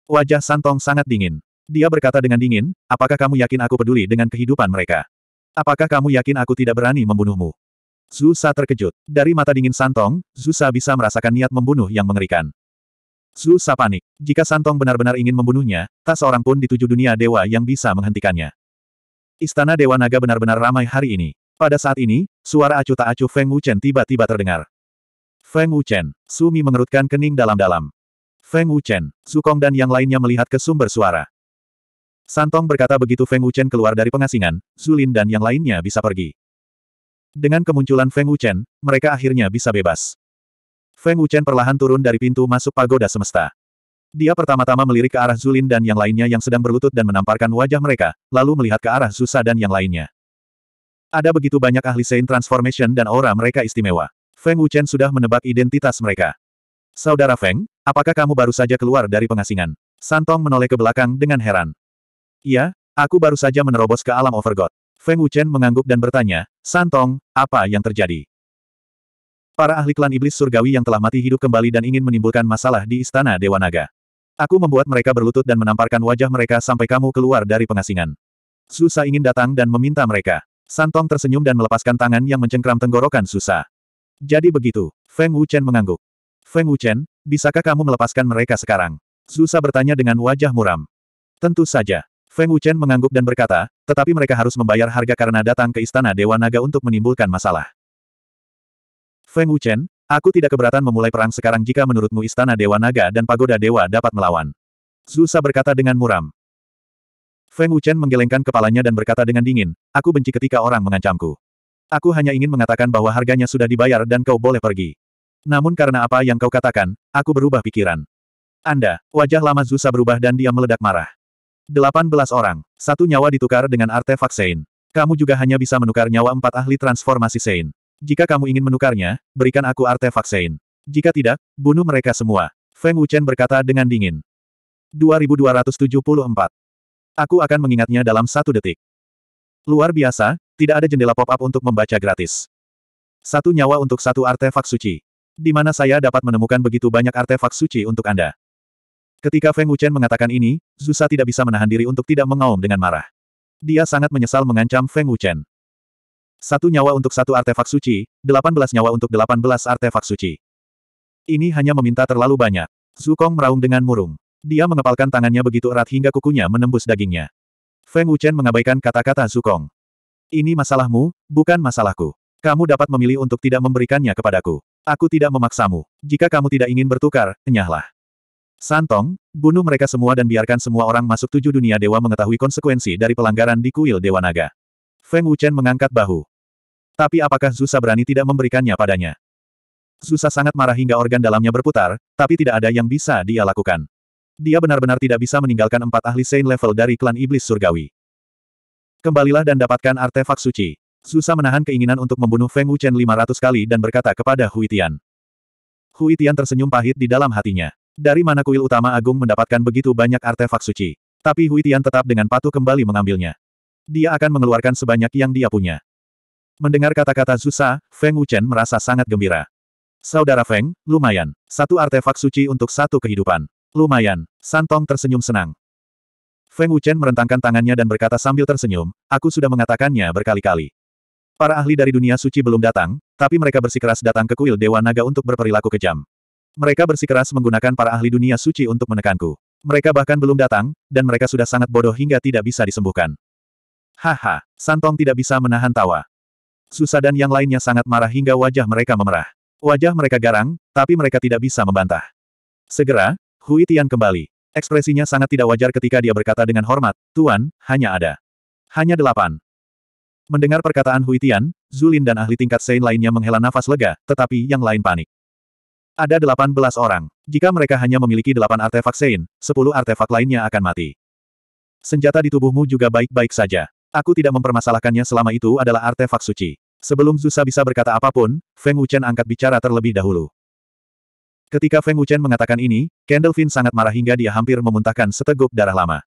Wajah Santong sangat dingin. Dia berkata dengan dingin, apakah kamu yakin aku peduli dengan kehidupan mereka? Apakah kamu yakin aku tidak berani membunuhmu? Zusa terkejut. Dari mata dingin Santong, Zusa bisa merasakan niat membunuh yang mengerikan. Zusa panik. Jika Santong benar-benar ingin membunuhnya, tak seorang pun di tujuh dunia dewa yang bisa menghentikannya. Istana Dewa Naga benar-benar ramai hari ini. Pada saat ini, suara acuh tak acuh Feng Wuchen tiba-tiba terdengar. Feng Wuchen. Sumi mengerutkan kening dalam-dalam. Feng Wuchen, Sukong dan yang lainnya melihat ke sumber suara. Santong berkata begitu Feng Wuchen keluar dari pengasingan, Zulin dan yang lainnya bisa pergi. Dengan kemunculan Feng Wuchen, mereka akhirnya bisa bebas. Feng Wuchen perlahan turun dari pintu masuk pagoda semesta. Dia pertama-tama melirik ke arah Zulin dan yang lainnya yang sedang berlutut dan menamparkan wajah mereka, lalu melihat ke arah Zusa dan yang lainnya. Ada begitu banyak ahli Saint Transformation dan aura mereka istimewa. Feng Wuchen sudah menebak identitas mereka. Saudara Feng, apakah kamu baru saja keluar dari pengasingan? Santong menoleh ke belakang dengan heran. Iya, aku baru saja menerobos ke alam Overgod. Feng Wuchen mengangguk dan bertanya, Santong, apa yang terjadi? Para ahli klan iblis surgawi yang telah mati hidup kembali dan ingin menimbulkan masalah di istana Dewa Naga. Aku membuat mereka berlutut dan menamparkan wajah mereka sampai kamu keluar dari pengasingan. Susa ingin datang dan meminta mereka. Santong tersenyum dan melepaskan tangan yang mencengkram tenggorokan Susa. Jadi begitu, Feng Wuchen mengangguk. Feng Wuchen, bisakah kamu melepaskan mereka sekarang? Susa bertanya dengan wajah muram. Tentu saja. Feng Wuchen mengangguk dan berkata, tetapi mereka harus membayar harga karena datang ke Istana Dewa Naga untuk menimbulkan masalah. Feng Wuchen, aku tidak keberatan memulai perang sekarang jika menurutmu Istana Dewa Naga dan Pagoda Dewa dapat melawan. Susa berkata dengan muram. Feng Wuchen menggelengkan kepalanya dan berkata dengan dingin, aku benci ketika orang mengancamku. Aku hanya ingin mengatakan bahwa harganya sudah dibayar dan kau boleh pergi. Namun karena apa yang kau katakan, aku berubah pikiran. Anda, wajah lama Zusa berubah dan dia meledak marah. 18 orang, satu nyawa ditukar dengan artefak Sein. Kamu juga hanya bisa menukar nyawa empat ahli transformasi Sein. Jika kamu ingin menukarnya, berikan aku artefak Sein. Jika tidak, bunuh mereka semua. Feng Wuchen berkata dengan dingin. 2274 Aku akan mengingatnya dalam satu detik. Luar biasa, tidak ada jendela pop-up untuk membaca gratis. Satu nyawa untuk satu artefak suci. Di mana saya dapat menemukan begitu banyak artefak suci untuk Anda? Ketika Feng Wuchen mengatakan ini, Zusa tidak bisa menahan diri untuk tidak mengaum dengan marah. Dia sangat menyesal mengancam Feng Wuchen. Satu nyawa untuk satu artefak suci, 18 nyawa untuk 18 artefak suci. Ini hanya meminta terlalu banyak. Zukong meraung dengan murung. Dia mengepalkan tangannya begitu erat hingga kukunya menembus dagingnya. Feng Wuchen mengabaikan kata-kata Zukong. Ini masalahmu, bukan masalahku. Kamu dapat memilih untuk tidak memberikannya kepadaku. Aku tidak memaksamu. Jika kamu tidak ingin bertukar, enyahlah. Santong, bunuh mereka semua dan biarkan semua orang masuk tujuh dunia dewa mengetahui konsekuensi dari pelanggaran di kuil Dewa Naga. Feng Wuchen mengangkat bahu. Tapi apakah Zusa berani tidak memberikannya padanya? Zusa sangat marah hingga organ dalamnya berputar, tapi tidak ada yang bisa dia lakukan. Dia benar-benar tidak bisa meninggalkan empat ahli Saint level dari klan iblis surgawi. Kembalilah dan dapatkan artefak suci. Susa menahan keinginan untuk membunuh Feng Wuchen 500 kali dan berkata kepada Hui Tian. Hui Tian tersenyum pahit di dalam hatinya. Dari mana kuil utama agung mendapatkan begitu banyak artefak suci? Tapi Hui Tian tetap dengan patuh kembali mengambilnya. Dia akan mengeluarkan sebanyak yang dia punya. Mendengar kata-kata Susa, Feng Wuchen merasa sangat gembira. Saudara Feng, lumayan. Satu artefak suci untuk satu kehidupan. Lumayan. Santong tersenyum senang. Feng Wuchen merentangkan tangannya dan berkata sambil tersenyum, aku sudah mengatakannya berkali-kali. Para ahli dari dunia suci belum datang, tapi mereka bersikeras datang ke kuil Dewa Naga untuk berperilaku kejam. Mereka bersikeras menggunakan para ahli dunia suci untuk menekanku. Mereka bahkan belum datang, dan mereka sudah sangat bodoh hingga tidak bisa disembuhkan. Haha, Santong tidak bisa menahan tawa. Susa dan yang lainnya sangat marah hingga wajah mereka memerah. Wajah mereka garang, tapi mereka tidak bisa membantah. Segera, Hui Tian kembali. Ekspresinya sangat tidak wajar ketika dia berkata dengan hormat, Tuan, hanya ada. Hanya delapan. Mendengar perkataan Hui Tian, Zulin dan ahli tingkat Sein lainnya menghela nafas lega, tetapi yang lain panik. Ada delapan belas orang. Jika mereka hanya memiliki delapan artefak Sein, sepuluh artefak lainnya akan mati. Senjata di tubuhmu juga baik-baik saja. Aku tidak mempermasalahkannya selama itu adalah artefak suci. Sebelum Zusa bisa berkata apa pun, Feng Wuchen angkat bicara terlebih dahulu. Ketika Feng Wuchen mengatakan ini, Candlefin sangat marah hingga dia hampir memuntahkan seteguk darah lama.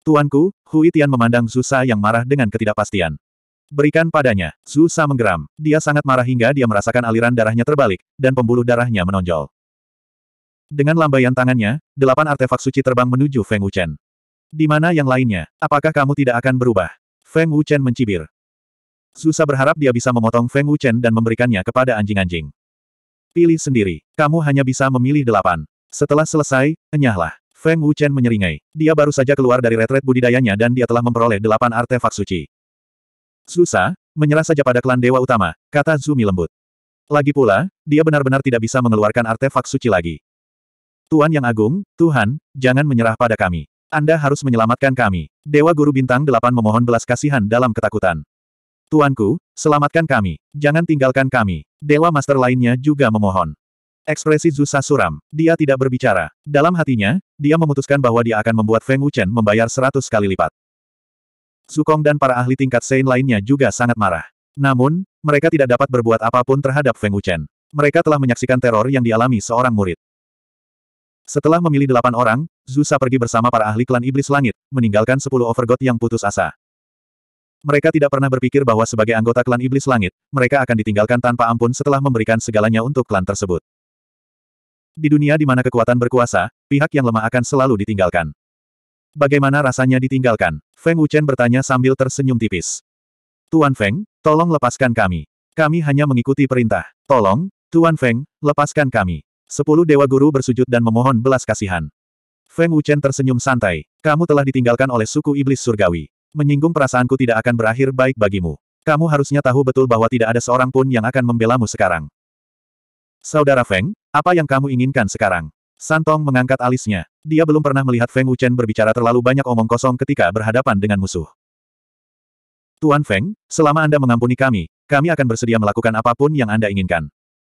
Tuanku, Hui Tian memandang Zusa yang marah dengan ketidakpastian. Berikan padanya. Zusa menggeram. Dia sangat marah hingga dia merasakan aliran darahnya terbalik, dan pembuluh darahnya menonjol. Dengan lambaian tangannya, delapan artefak suci terbang menuju Feng Wuchen. Di mana yang lainnya? Apakah kamu tidak akan berubah? Feng Wuchen mencibir. Zusa berharap dia bisa memotong Feng Wuchen dan memberikannya kepada anjing-anjing. Pilih sendiri. Kamu hanya bisa memilih delapan. Setelah selesai, enyahlah. Feng Wuchen menyeringai. Dia baru saja keluar dari retret budidayanya dan dia telah memperoleh delapan artefak suci. Susah, menyerah saja pada klan Dewa Utama, kata Zumi lembut. Lagi pula, dia benar-benar tidak bisa mengeluarkan artefak suci lagi. Tuan yang agung, Tuhan, jangan menyerah pada kami. Anda harus menyelamatkan kami. Dewa Guru Bintang Delapan memohon belas kasihan dalam ketakutan. Tuanku, selamatkan kami. Jangan tinggalkan kami. Dewa Master lainnya juga memohon. Ekspresi Zusa suram. Dia tidak berbicara. Dalam hatinya, dia memutuskan bahwa dia akan membuat Feng Wuchen membayar seratus kali lipat. Zukong dan para ahli tingkat Sein lainnya juga sangat marah. Namun, mereka tidak dapat berbuat apa pun terhadap Feng Wuchen. Mereka telah menyaksikan teror yang dialami seorang murid. Setelah memilih delapan orang, Zusa pergi bersama para ahli klan Iblis Langit, meninggalkan sepuluh overgod yang putus asa. Mereka tidak pernah berpikir bahwa sebagai anggota klan Iblis Langit, mereka akan ditinggalkan tanpa ampun setelah memberikan segalanya untuk klan tersebut. Di dunia di mana kekuatan berkuasa, pihak yang lemah akan selalu ditinggalkan. Bagaimana rasanya ditinggalkan? Feng Wuchen bertanya sambil tersenyum tipis. Tuan Feng, tolong lepaskan kami. Kami hanya mengikuti perintah. Tolong, Tuan Feng, lepaskan kami. Sepuluh Dewa Guru bersujud dan memohon belas kasihan. Feng Wuchen tersenyum santai. Kamu telah ditinggalkan oleh suku iblis surgawi. Menyinggung perasaanku tidak akan berakhir baik bagimu. Kamu harusnya tahu betul bahwa tidak ada seorang pun yang akan membelamu sekarang. Saudara Feng, apa yang kamu inginkan sekarang? Santong mengangkat alisnya. Dia belum pernah melihat Feng Wuchen berbicara terlalu banyak omong kosong ketika berhadapan dengan musuh. Tuan Feng, selama Anda mengampuni kami, kami akan bersedia melakukan apa pun yang Anda inginkan.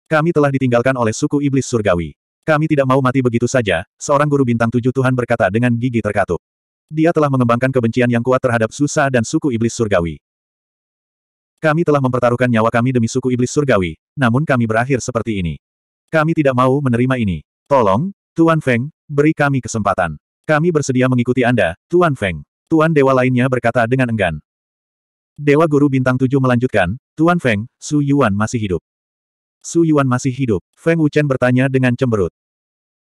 Kami telah ditinggalkan oleh suku iblis surgawi. Kami tidak mau mati begitu saja, seorang guru bintang tujuh Tuhan berkata dengan gigi terkatup. Dia telah mengembangkan kebencian yang kuat terhadap Susa dan suku iblis surgawi. Kami telah mempertaruhkan nyawa kami demi suku iblis surgawi, namun kami berakhir seperti ini. Kami tidak mau menerima ini. Tolong, Tuan Feng, beri kami kesempatan. Kami bersedia mengikuti Anda, Tuan Feng. Tuan Dewa lainnya berkata dengan enggan. Dewa Guru Bintang Tujuh melanjutkan, Tuan Feng, Su Yuan masih hidup. Su Yuan masih hidup. Feng Wuchen bertanya dengan cemberut.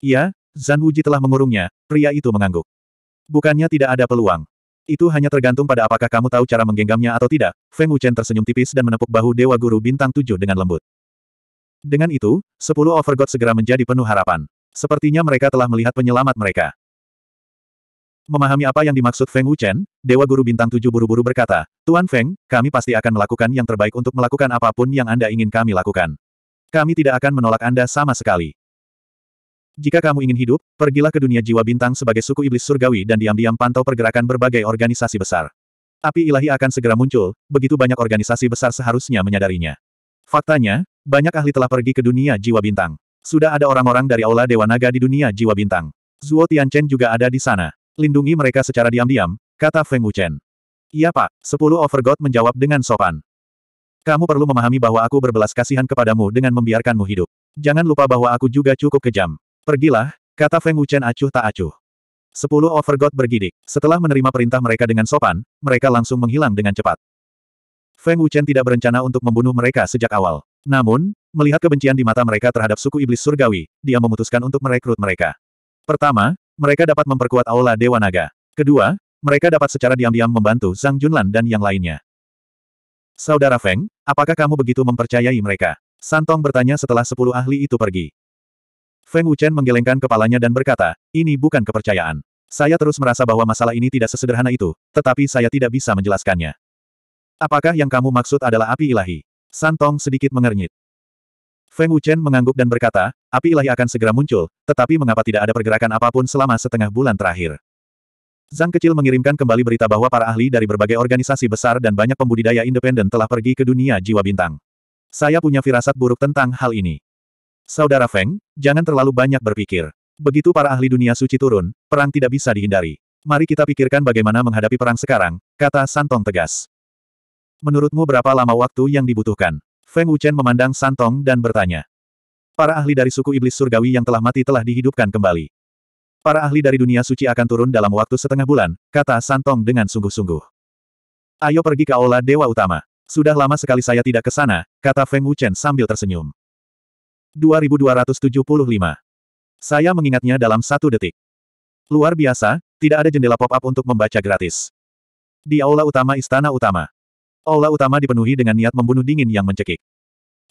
Iya, Zan Wuji telah mengurungnya, pria itu mengangguk. Bukannya tidak ada peluang. Itu hanya tergantung pada apakah kamu tahu cara menggenggamnya atau tidak. Feng Wuchen tersenyum tipis dan menepuk bahu Dewa Guru Bintang Tujuh dengan lembut. Dengan itu, sepuluh Overgod segera menjadi penuh harapan. Sepertinya mereka telah melihat penyelamat mereka. Memahami apa yang dimaksud Feng Wuchen, Dewa Guru Bintang Tujuh buru-buru berkata, Tuan Feng, kami pasti akan melakukan yang terbaik untuk melakukan apa pun yang Anda ingin kami lakukan. Kami tidak akan menolak Anda sama sekali. Jika kamu ingin hidup, pergilah ke dunia jiwa bintang sebagai suku iblis surgawi dan diam-diam pantau pergerakan berbagai organisasi besar. Api ilahi akan segera muncul, begitu banyak organisasi besar seharusnya menyadarinya. Faktanya, banyak ahli telah pergi ke dunia jiwa bintang. Sudah ada orang-orang dari Aula Dewa Naga di dunia jiwa bintang. Zuo Tianchen juga ada di sana. Lindungi mereka secara diam-diam, kata Feng Wuchen. Iya pak, sepuluh Overgod menjawab dengan sopan. Kamu perlu memahami bahwa aku berbelas kasihan kepadamu dengan membiarkanmu hidup. Jangan lupa bahwa aku juga cukup kejam. Pergilah, kata Feng Wuchen acuh tak acuh. Sepuluh Overgod bergidik. Setelah menerima perintah mereka dengan sopan, mereka langsung menghilang dengan cepat. Feng Wuchen tidak berencana untuk membunuh mereka sejak awal. Namun, melihat kebencian di mata mereka terhadap suku iblis surgawi, dia memutuskan untuk merekrut mereka. Pertama, mereka dapat memperkuat Aula Dewa Naga. Kedua, mereka dapat secara diam-diam membantu Zhang Junlan dan yang lainnya. Saudara Feng, apakah kamu begitu mempercayai mereka? Santong bertanya setelah sepuluh ahli itu pergi. Feng Wuchen menggelengkan kepalanya dan berkata, ini bukan kepercayaan. Saya terus merasa bahwa masalah ini tidak sesederhana itu, tetapi saya tidak bisa menjelaskannya. Apakah yang kamu maksud adalah api ilahi? Santong sedikit mengernyit. Feng Wuchen mengangguk dan berkata, api ilahi akan segera muncul, tetapi mengapa tidak ada pergerakan apa pun selama setengah bulan terakhir? Zhang kecil mengirimkan kembali berita bahwa para ahli dari berbagai organisasi besar dan banyak pembudidaya independen telah pergi ke dunia jiwa bintang. Saya punya firasat buruk tentang hal ini. Saudara Feng, jangan terlalu banyak berpikir. Begitu para ahli dunia suci turun, perang tidak bisa dihindari. Mari kita pikirkan bagaimana menghadapi perang sekarang, kata Santong tegas. Menurutmu berapa lama waktu yang dibutuhkan? Feng Wuchen memandang Santong dan bertanya. Para ahli dari suku iblis surgawi yang telah mati telah dihidupkan kembali. Para ahli dari dunia suci akan turun dalam waktu setengah bulan, kata Santong dengan sungguh-sungguh. Ayo pergi ke Aula Dewa Utama. Sudah lama sekali saya tidak ke sana, kata Feng Wuchen sambil tersenyum. 2275. Saya mengingatnya dalam satu detik. Luar biasa, tidak ada jendela pop-up untuk membaca gratis. Di Aula Utama Istana Utama. Aula Utama dipenuhi dengan niat membunuh dingin yang mencekik.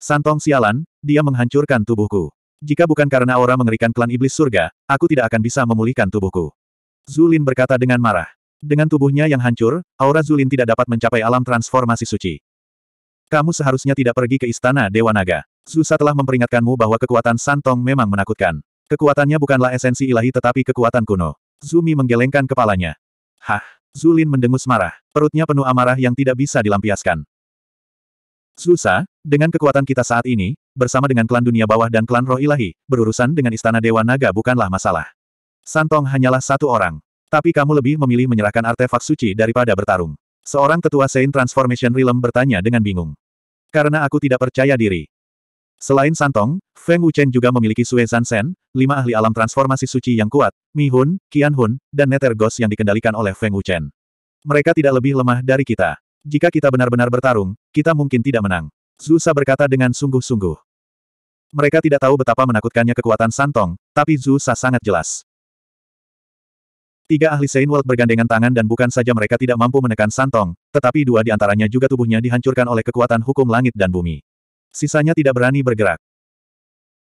Santong sialan, dia menghancurkan tubuhku. Jika bukan karena aura mengerikan klan iblis surga, aku tidak akan bisa memulihkan tubuhku. Zulin berkata dengan marah. Dengan tubuhnya yang hancur, aura Zulin tidak dapat mencapai alam transformasi suci. Kamu seharusnya tidak pergi ke istana Dewa Naga. Susa telah memperingatkanmu bahwa kekuatan Santong memang menakutkan. Kekuatannya bukanlah esensi ilahi tetapi kekuatan kuno. Zumi menggelengkan kepalanya. Hah, Zulin mendengus marah. Perutnya penuh amarah yang tidak bisa dilampiaskan. Susa, dengan kekuatan kita saat ini, bersama dengan klan dunia bawah dan klan roh ilahi, berurusan dengan istana Dewa Naga bukanlah masalah. Santong hanyalah satu orang. Tapi kamu lebih memilih menyerahkan artefak suci daripada bertarung. Seorang tetua Saint Transformation Realm bertanya dengan bingung. Karena aku tidak percaya diri. Selain Santong, Feng Wuchen juga memiliki Sue Zansen, lima ahli alam transformasi suci yang kuat, Mi Hun, Qian Hun, dan Nether Ghost yang dikendalikan oleh Feng Wuchen. Mereka tidak lebih lemah dari kita. Jika kita benar-benar bertarung, kita mungkin tidak menang. Zusa berkata dengan sungguh-sungguh. Mereka tidak tahu betapa menakutkannya kekuatan Santong, tapi Zusa sangat jelas. Tiga ahli Saint World bergandengan tangan dan bukan saja mereka tidak mampu menekan Santong, tetapi dua di antaranya juga tubuhnya dihancurkan oleh kekuatan hukum langit dan bumi. Sisanya tidak berani bergerak.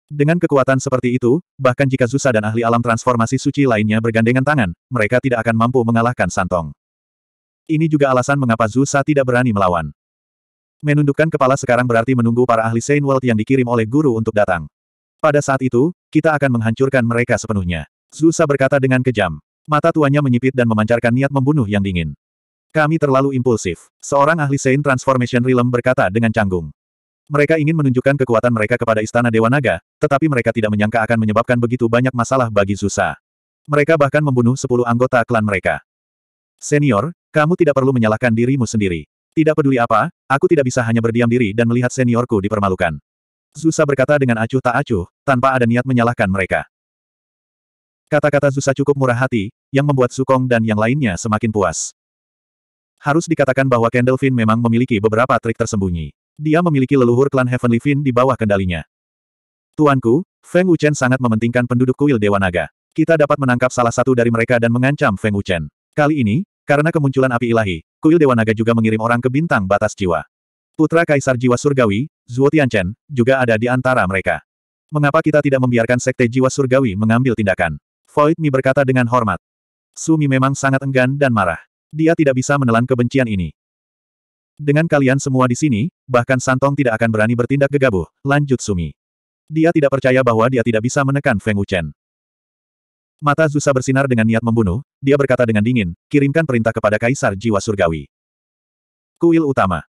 Dengan kekuatan seperti itu, bahkan jika Zusa dan ahli alam transformasi suci lainnya bergandengan tangan, mereka tidak akan mampu mengalahkan Santong. Ini juga alasan mengapa Zusa tidak berani melawan. Menundukkan kepala sekarang berarti menunggu para ahli Saint World yang dikirim oleh guru untuk datang. Pada saat itu, kita akan menghancurkan mereka sepenuhnya. Zusa berkata dengan kejam. Mata tuanya menyipit dan memancarkan niat membunuh yang dingin. Kami terlalu impulsif. Seorang ahli Saint Transformation Realm berkata dengan canggung. Mereka ingin menunjukkan kekuatan mereka kepada Istana Dewa Naga, tetapi mereka tidak menyangka akan menyebabkan begitu banyak masalah bagi Zusa. Mereka bahkan membunuh sepuluh anggota klan mereka. Senior, kamu tidak perlu menyalahkan dirimu sendiri. Tidak peduli apa, aku tidak bisa hanya berdiam diri dan melihat seniorku dipermalukan. Zusa berkata dengan acuh tak acuh, tanpa ada niat menyalahkan mereka. Kata-kata Zusa cukup murah hati, yang membuat Sukong dan yang lainnya semakin puas. Harus dikatakan bahwa Candlefin memang memiliki beberapa trik tersembunyi. Dia memiliki leluhur klan Heavenly Fin di bawah kendalinya. Tuanku, Feng Wuchen sangat mementingkan penduduk kuil Dewa Naga. Kita dapat menangkap salah satu dari mereka dan mengancam Feng Wuchen. Kali ini, karena kemunculan api ilahi, kuil Dewa Naga juga mengirim orang ke bintang batas jiwa. Putra Kaisar Jiwa Surgawi, Zuo Tianchen, juga ada di antara mereka. Mengapa kita tidak membiarkan Sekte Jiwa Surgawi mengambil tindakan? Void Mi berkata dengan hormat. Sumi memang sangat enggan dan marah. Dia tidak bisa menelan kebencian ini. Dengan kalian semua di sini, bahkan Santong tidak akan berani bertindak gegabah, lanjut Sumi. Dia tidak percaya bahwa dia tidak bisa menekan Feng Wuchen. Mata Zusa bersinar dengan niat membunuh, dia berkata dengan dingin, kirimkan perintah kepada Kaisar Jiwa Surgawi. Kuil Utama.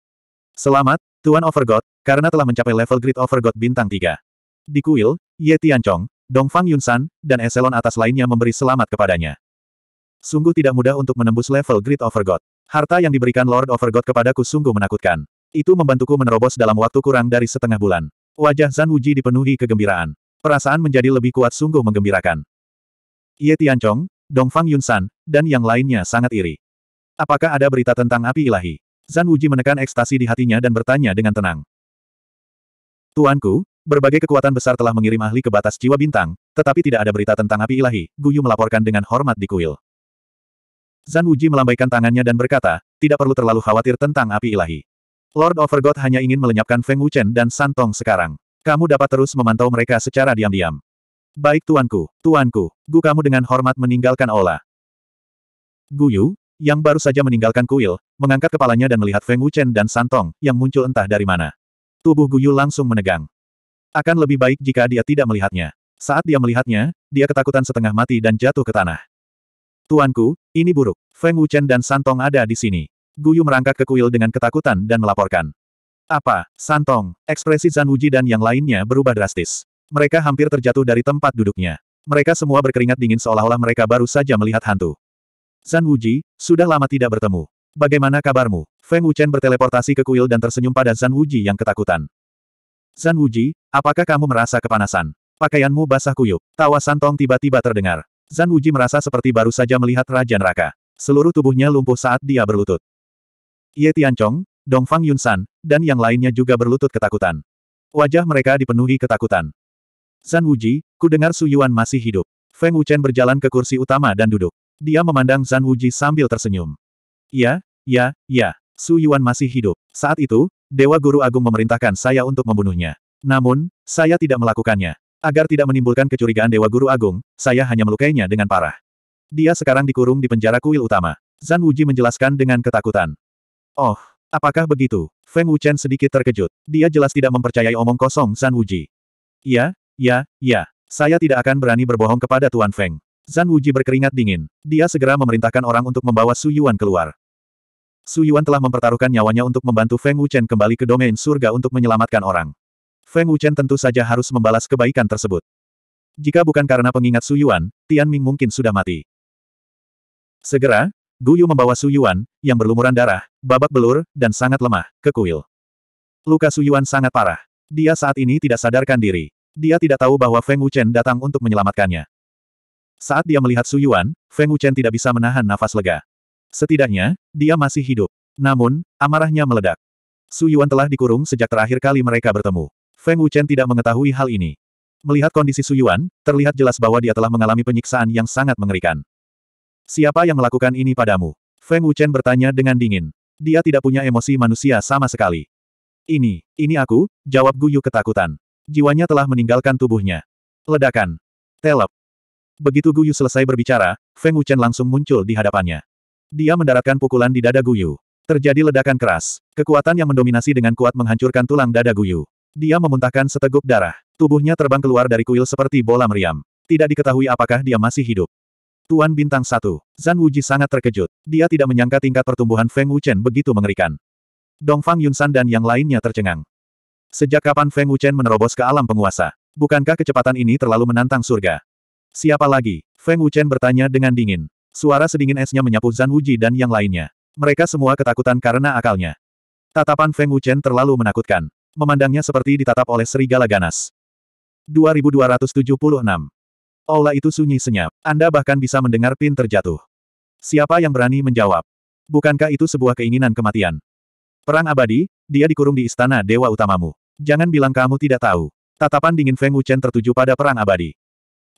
Selamat, Tuan Overgod, karena telah mencapai level Great Overgod Bintang 3. Di kuil, Ye Tianchong, Dongfang Yunsan, dan eselon atas lainnya memberi selamat kepadanya. Sungguh tidak mudah untuk menembus level Great Overgod. Harta yang diberikan Lord Overgod kepadaku sungguh menakutkan. Itu membantuku menerobos dalam waktu kurang dari setengah bulan. Wajah Zan Wuji dipenuhi kegembiraan. Perasaan menjadi lebih kuat sungguh menggembirakan. Ye Tianchong, Dongfang Yunsan, dan yang lainnya sangat iri. Apakah ada berita tentang api ilahi? Zan Wuji menekan ekstasi di hatinya dan bertanya dengan tenang. Tuanku, Berbagai kekuatan besar telah mengirim ahli ke batas jiwa bintang, tetapi tidak ada berita tentang api ilahi, Guyu melaporkan dengan hormat di kuil. Zan Wuji melambaikan tangannya dan berkata, tidak perlu terlalu khawatir tentang api ilahi. Lord Overgod hanya ingin melenyapkan Feng Wuchen dan Santong sekarang. Kamu dapat terus memantau mereka secara diam-diam. Baik tuanku, tuanku, Gu kamu dengan hormat meninggalkan Ola. Guyu, yang baru saja meninggalkan kuil, mengangkat kepalanya dan melihat Feng Wuchen dan Santong, yang muncul entah dari mana. Tubuh Guyu langsung menegang. Akan lebih baik jika dia tidak melihatnya. Saat dia melihatnya, dia ketakutan setengah mati dan jatuh ke tanah. Tuanku, ini buruk. Feng Wuchen dan Santong ada di sini. Guyu merangkak ke kuil dengan ketakutan dan melaporkan. Apa, Santong, ekspresi Zan Wuji dan yang lainnya berubah drastis. Mereka hampir terjatuh dari tempat duduknya. Mereka semua berkeringat dingin seolah-olah mereka baru saja melihat hantu. Zan Wuji, sudah lama tidak bertemu. Bagaimana kabarmu? Feng Wuchen berteleportasi ke kuil dan tersenyum pada Zan Wuji yang ketakutan. Zan Wuji, apakah kamu merasa kepanasan? Pakaianmu basah kuyup. Tawa Santong tiba-tiba terdengar. Zan Wuji merasa seperti baru saja melihat Raja Neraka. Seluruh tubuhnya lumpuh saat dia berlutut. Ye Tianchong, Dongfang Yunsan, dan yang lainnya juga berlutut ketakutan. Wajah mereka dipenuhi ketakutan. Zan Wuji, ku dengar Su Yuan masih hidup. Feng Wuchen berjalan ke kursi utama dan duduk. Dia memandang Zan Wuji sambil tersenyum. Ya, ya, ya. Su Yuan masih hidup. Saat itu, Dewa Guru Agung memerintahkan saya untuk membunuhnya. Namun, saya tidak melakukannya. Agar tidak menimbulkan kecurigaan Dewa Guru Agung, saya hanya melukainya dengan parah. Dia sekarang dikurung di penjara kuil utama. Zan Wuji menjelaskan dengan ketakutan. Oh, apakah begitu? Feng Wuchen sedikit terkejut. Dia jelas tidak mempercayai omong kosong Zan Wuji. Ya, ya, ya. Saya tidak akan berani berbohong kepada Tuan Feng. Zan Wuji berkeringat dingin. Dia segera memerintahkan orang untuk membawa Su Yuan keluar. Su Yuan telah mempertaruhkan nyawanya untuk membantu Feng Wuchen kembali ke domain surga untuk menyelamatkan orang. Feng Wuchen tentu saja harus membalas kebaikan tersebut. Jika bukan karena pengingat Su Yuan, Tian Ming mungkin sudah mati. Segera, Gu Yu membawa Su Yuan, yang berlumuran darah, babak belur, dan sangat lemah, ke kuil. Luka Su Yuan sangat parah. Dia saat ini tidak sadarkan diri. Dia tidak tahu bahwa Feng Wuchen datang untuk menyelamatkannya. Saat dia melihat Su Yuan, Feng Wuchen tidak bisa menahan nafas lega. Setidaknya, dia masih hidup. Namun, amarahnya meledak. Su Yuan telah dikurung sejak terakhir kali mereka bertemu. Feng Wuchen tidak mengetahui hal ini. Melihat kondisi Su Yuan, terlihat jelas bahwa dia telah mengalami penyiksaan yang sangat mengerikan. Siapa yang melakukan ini padamu? Feng Wuchen bertanya dengan dingin. Dia tidak punya emosi manusia sama sekali. Ini, ini aku, jawab Guyu ketakutan. Jiwanya telah meninggalkan tubuhnya. Ledakan. Telep. Begitu Guyu selesai berbicara, Feng Wuchen langsung muncul di hadapannya. Dia mendaratkan pukulan di dada Guyu. Terjadi ledakan keras. Kekuatan yang mendominasi dengan kuat menghancurkan tulang dada Guyu. Dia memuntahkan seteguk darah. Tubuhnya terbang keluar dari kuil seperti bola meriam. Tidak diketahui apakah dia masih hidup. Tuan Bintang Satu, Zan Wuji sangat terkejut. Dia tidak menyangka tingkat pertumbuhan Feng Wuchen begitu mengerikan. Dong Fang Yunsan dan yang lainnya tercengang. Sejak kapan Feng Wuchen menerobos ke alam penguasa? Bukankah kecepatan ini terlalu menantang surga? Siapa lagi? Feng Wuchen bertanya dengan dingin. Suara sedingin esnya menyapu Zan Wuji dan yang lainnya. Mereka semua ketakutan karena akalnya. Tatapan Feng Wuchen terlalu menakutkan memandangnya seperti ditatap oleh serigala ganas. 2276. Aula itu sunyi senyap. Anda bahkan bisa mendengar pin terjatuh. Siapa yang berani menjawab? Bukankah itu sebuah keinginan kematian? Perang abadi, dia dikurung di istana dewa utamamu. Jangan bilang kamu tidak tahu. Tatapan dingin Feng Wuchen tertuju pada perang abadi.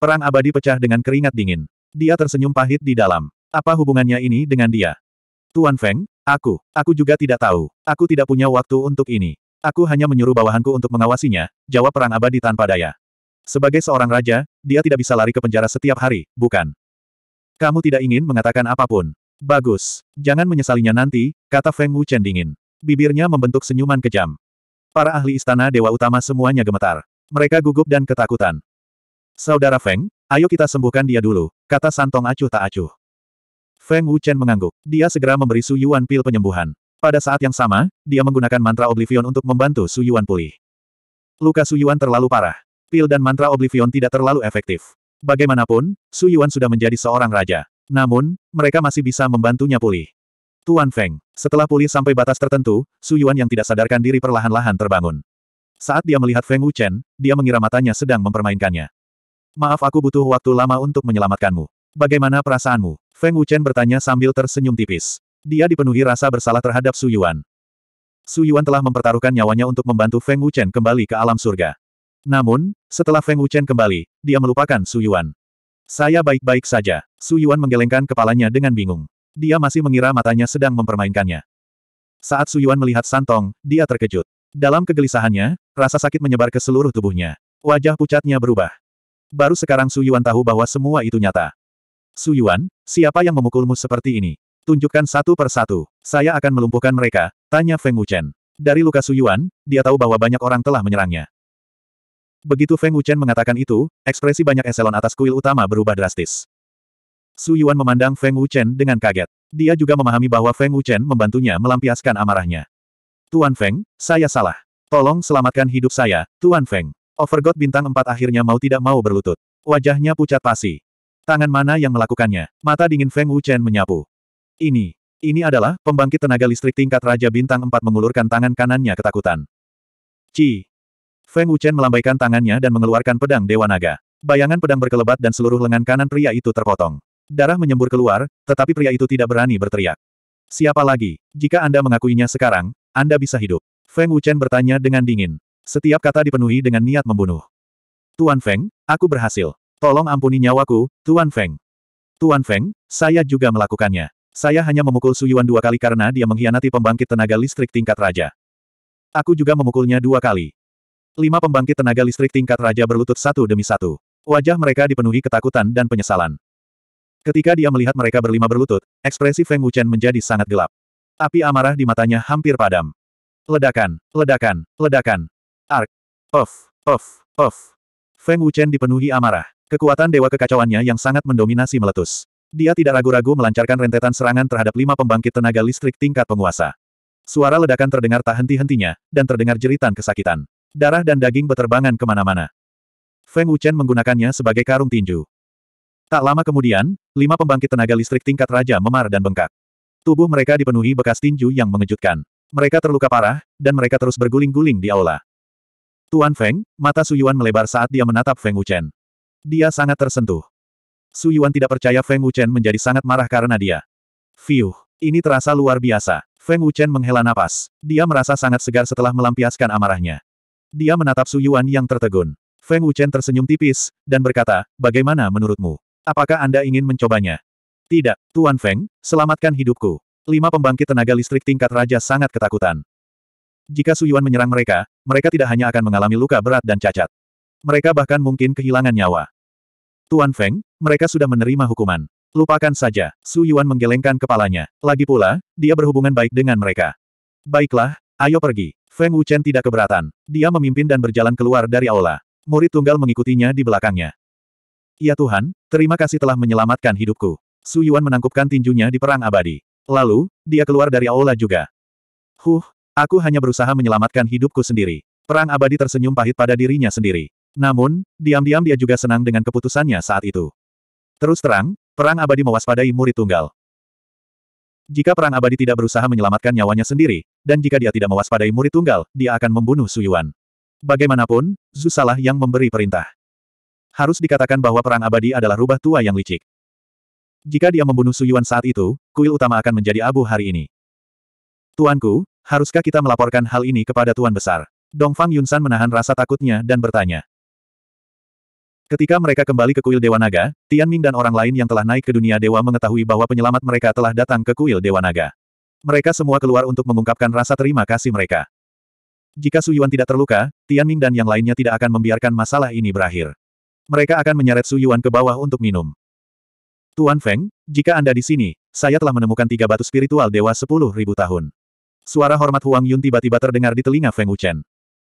Perang abadi pecah dengan keringat dingin. Dia tersenyum pahit di dalam. Apa hubungannya ini dengan dia? Tuan Feng, aku, aku juga tidak tahu. Aku tidak punya waktu untuk ini. Aku hanya menyuruh bawahanku untuk mengawasinya, jawab perang abadi tanpa daya. Sebagai seorang raja, dia tidak bisa lari ke penjara setiap hari, bukan? Kamu tidak ingin mengatakan apa pun. Bagus. Jangan menyesalinya nanti, kata Feng Wuchen dingin. Bibirnya membentuk senyuman kejam. Para ahli istana Dewa Utama semuanya gemetar. Mereka gugup dan ketakutan. Saudara Feng, ayo kita sembuhkan dia dulu, kata Santong acuh tak acuh. Feng Wuchen mengangguk. Dia segera memberi Su Yuan pil penyembuhan. Pada saat yang sama, dia menggunakan mantra Oblivion untuk membantu Su Yuan pulih. Luka Su Yuan terlalu parah. Pil dan mantra Oblivion tidak terlalu efektif. Bagaimanapun, Su Yuan sudah menjadi seorang raja. Namun, mereka masih bisa membantunya pulih. Tuan Feng, setelah pulih sampai batas tertentu, Su Yuan yang tidak sadarkan diri perlahan-lahan terbangun. Saat dia melihat Feng Wuchen, dia mengira matanya sedang mempermainkannya. Maaf aku butuh waktu lama untuk menyelamatkanmu. Bagaimana perasaanmu? Feng Wuchen bertanya sambil tersenyum tipis. Dia dipenuhi rasa bersalah terhadap Su Yuan. Su Yuan telah mempertaruhkan nyawanya untuk membantu Feng Wuchen kembali ke alam surga. Namun, setelah Feng Wuchen kembali, dia melupakan Su Yuan. Saya baik-baik saja. Su Yuan menggelengkan kepalanya dengan bingung. Dia masih mengira matanya sedang mempermainkannya. Saat Su Yuan melihat Santong, dia terkejut. Dalam kegelisahannya, rasa sakit menyebar ke seluruh tubuhnya. Wajah pucatnya berubah. Baru sekarang Su Yuan tahu bahwa semua itu nyata. Su Yuan, siapa yang memukulmu seperti ini? Tunjukkan satu per satu. Saya akan melumpuhkan mereka, tanya Feng Wuchen. Dari luka Suyuan, dia tahu bahwa banyak orang telah menyerangnya. Begitu Feng Wuchen mengatakan itu, ekspresi banyak eselon atas kuil utama berubah drastis. Su Yuan memandang Feng Wuchen dengan kaget. Dia juga memahami bahwa Feng Wuchen membantunya melampiaskan amarahnya. Tuan Feng, saya salah. Tolong selamatkan hidup saya, Tuan Feng. Overgod bintang empat akhirnya mau tidak mau berlutut. Wajahnya pucat pasi. Tangan mana yang melakukannya? Mata dingin Feng Wuchen menyapu. Ini, ini adalah pembangkit tenaga listrik tingkat Raja Bintang 4 mengulurkan tangan kanannya ketakutan. Ci. Feng Wuchen melambaikan tangannya dan mengeluarkan pedang Dewa Naga. Bayangan pedang berkelebat dan seluruh lengan kanan pria itu terpotong. Darah menyembur keluar, tetapi pria itu tidak berani berteriak. Siapa lagi? Jika Anda mengakuinya sekarang, Anda bisa hidup. Feng Wuchen bertanya dengan dingin. Setiap kata dipenuhi dengan niat membunuh. Tuan Feng, aku berhasil. Tolong ampuni nyawaku, Tuan Feng. Tuan Feng, saya juga melakukannya. Saya hanya memukul Su Yuan dua kali karena dia mengkhianati pembangkit tenaga listrik tingkat raja. Aku juga memukulnya dua kali. Lima pembangkit tenaga listrik tingkat raja berlutut satu demi satu. Wajah mereka dipenuhi ketakutan dan penyesalan. Ketika dia melihat mereka berlima berlutut, ekspresi Feng Wuchen menjadi sangat gelap. Api amarah di matanya hampir padam. Ledakan, ledakan, ledakan. Ark. Off, off, off. Feng Wuchen dipenuhi amarah. Kekuatan dewa kekacauannya yang sangat mendominasi meletus. Dia tidak ragu-ragu melancarkan rentetan serangan terhadap lima pembangkit tenaga listrik tingkat penguasa. Suara ledakan terdengar tak henti-hentinya, dan terdengar jeritan kesakitan. Darah dan daging beterbangan ke mana-mana. Feng Wuchen menggunakannya sebagai karung tinju. Tak lama kemudian, lima pembangkit tenaga listrik tingkat raja memar dan bengkak. Tubuh mereka dipenuhi bekas tinju yang mengejutkan. Mereka terluka parah, dan mereka terus berguling-guling di aula. Tuan Feng, mata Su Yuan melebar saat dia menatap Feng Wuchen. Dia sangat tersentuh. Su Yuan tidak percaya Feng Wuchen menjadi sangat marah karena dia. Fiuh, ini terasa luar biasa. Feng Wuchen menghela napas. Dia merasa sangat segar setelah melampiaskan amarahnya. Dia menatap Su Yuan yang tertegun. Feng Wuchen tersenyum tipis, dan berkata, bagaimana menurutmu? Apakah Anda ingin mencobanya? Tidak, Tuan Feng, selamatkan hidupku. Lima pembangkit tenaga listrik tingkat raja sangat ketakutan. Jika Su Yuan menyerang mereka, mereka tidak hanya akan mengalami luka berat dan cacat. Mereka bahkan mungkin kehilangan nyawa. Tuan Feng, mereka sudah menerima hukuman. Lupakan saja, Su Yuan menggelengkan kepalanya. Lagi pula, dia berhubungan baik dengan mereka. Baiklah, ayo pergi. Feng Wuchen tidak keberatan. Dia memimpin dan berjalan keluar dari aula. Murid tunggal mengikutinya di belakangnya. Ya Tuhan, terima kasih telah menyelamatkan hidupku. Su Yuan menangkupkan tinjunya di perang abadi. Lalu, dia keluar dari aula juga. Huh, aku hanya berusaha menyelamatkan hidupku sendiri. Perang abadi tersenyum pahit pada dirinya sendiri. Namun, diam-diam dia juga senang dengan keputusannya saat itu. Terus terang, perang abadi mewaspadai murid tunggal. Jika perang abadi tidak berusaha menyelamatkan nyawanya sendiri, dan jika dia tidak mewaspadai murid tunggal, dia akan membunuh Su Yuan. Bagaimanapun, Zu salah yang memberi perintah. Harus dikatakan bahwa perang abadi adalah rubah tua yang licik. Jika dia membunuh Su Yuan saat itu, kuil utama akan menjadi abu hari ini. Tuanku, haruskah kita melaporkan hal ini kepada Tuan Besar? Dong Fang Yunsan menahan rasa takutnya dan bertanya. Ketika mereka kembali ke kuil Dewa Naga, Tian Ming dan orang lain yang telah naik ke dunia Dewa mengetahui bahwa penyelamat mereka telah datang ke kuil Dewa Naga. Mereka semua keluar untuk mengungkapkan rasa terima kasih mereka. Jika Su Yuan tidak terluka, Tian Ming dan yang lainnya tidak akan membiarkan masalah ini berakhir. Mereka akan menyeret Su Yuan ke bawah untuk minum. Tuan Feng, jika Anda di sini, saya telah menemukan tiga batu spiritual dewa sepuluh ribu tahun. Suara hormat Huang Yun tiba-tiba terdengar di telinga Feng Wuchen.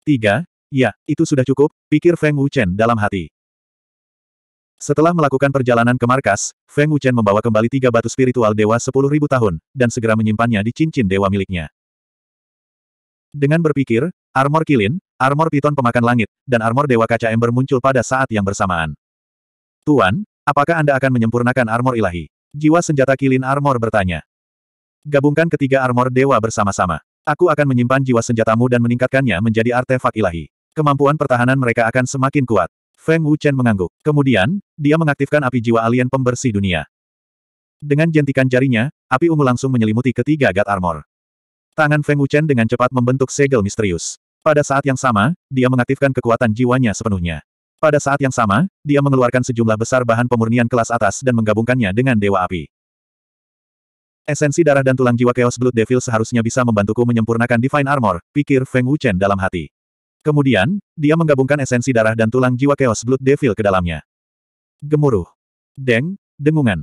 Tiga, ya, itu sudah cukup, pikir Feng Wuchen dalam hati. Setelah melakukan perjalanan ke markas, Feng Wuchen membawa kembali tiga batu spiritual dewa sepuluh ribu tahun, dan segera menyimpannya di cincin dewa miliknya. Dengan berpikir, armor kilin, armor piton pemakan langit, dan armor Dewa Kaca Ember muncul pada saat yang bersamaan. Tuan, apakah Anda akan menyempurnakan armor ilahi? Jiwa senjata kilin armor bertanya. Gabungkan ketiga armor dewa bersama-sama. Aku akan menyimpan jiwa senjatamu dan meningkatkannya menjadi artefak ilahi. Kemampuan pertahanan mereka akan semakin kuat. Feng Wuchen mengangguk. Kemudian, dia mengaktifkan api jiwa alien pembersih dunia. Dengan jentikan jarinya, api ungu langsung menyelimuti ketiga God Armor. Tangan Feng Wuchen dengan cepat membentuk segel misterius. Pada saat yang sama, dia mengaktifkan kekuatan jiwanya sepenuhnya. Pada saat yang sama, dia mengeluarkan sejumlah besar bahan pemurnian kelas atas dan menggabungkannya dengan Dewa Api. Esensi darah dan tulang jiwa Chaos Blood Devil seharusnya bisa membantuku menyempurnakan Divine Armor, pikir Feng Wuchen dalam hati. Kemudian, dia menggabungkan esensi darah dan tulang jiwa Chaos Blood Devil ke dalamnya. Gemuruh. Deng, dengungan.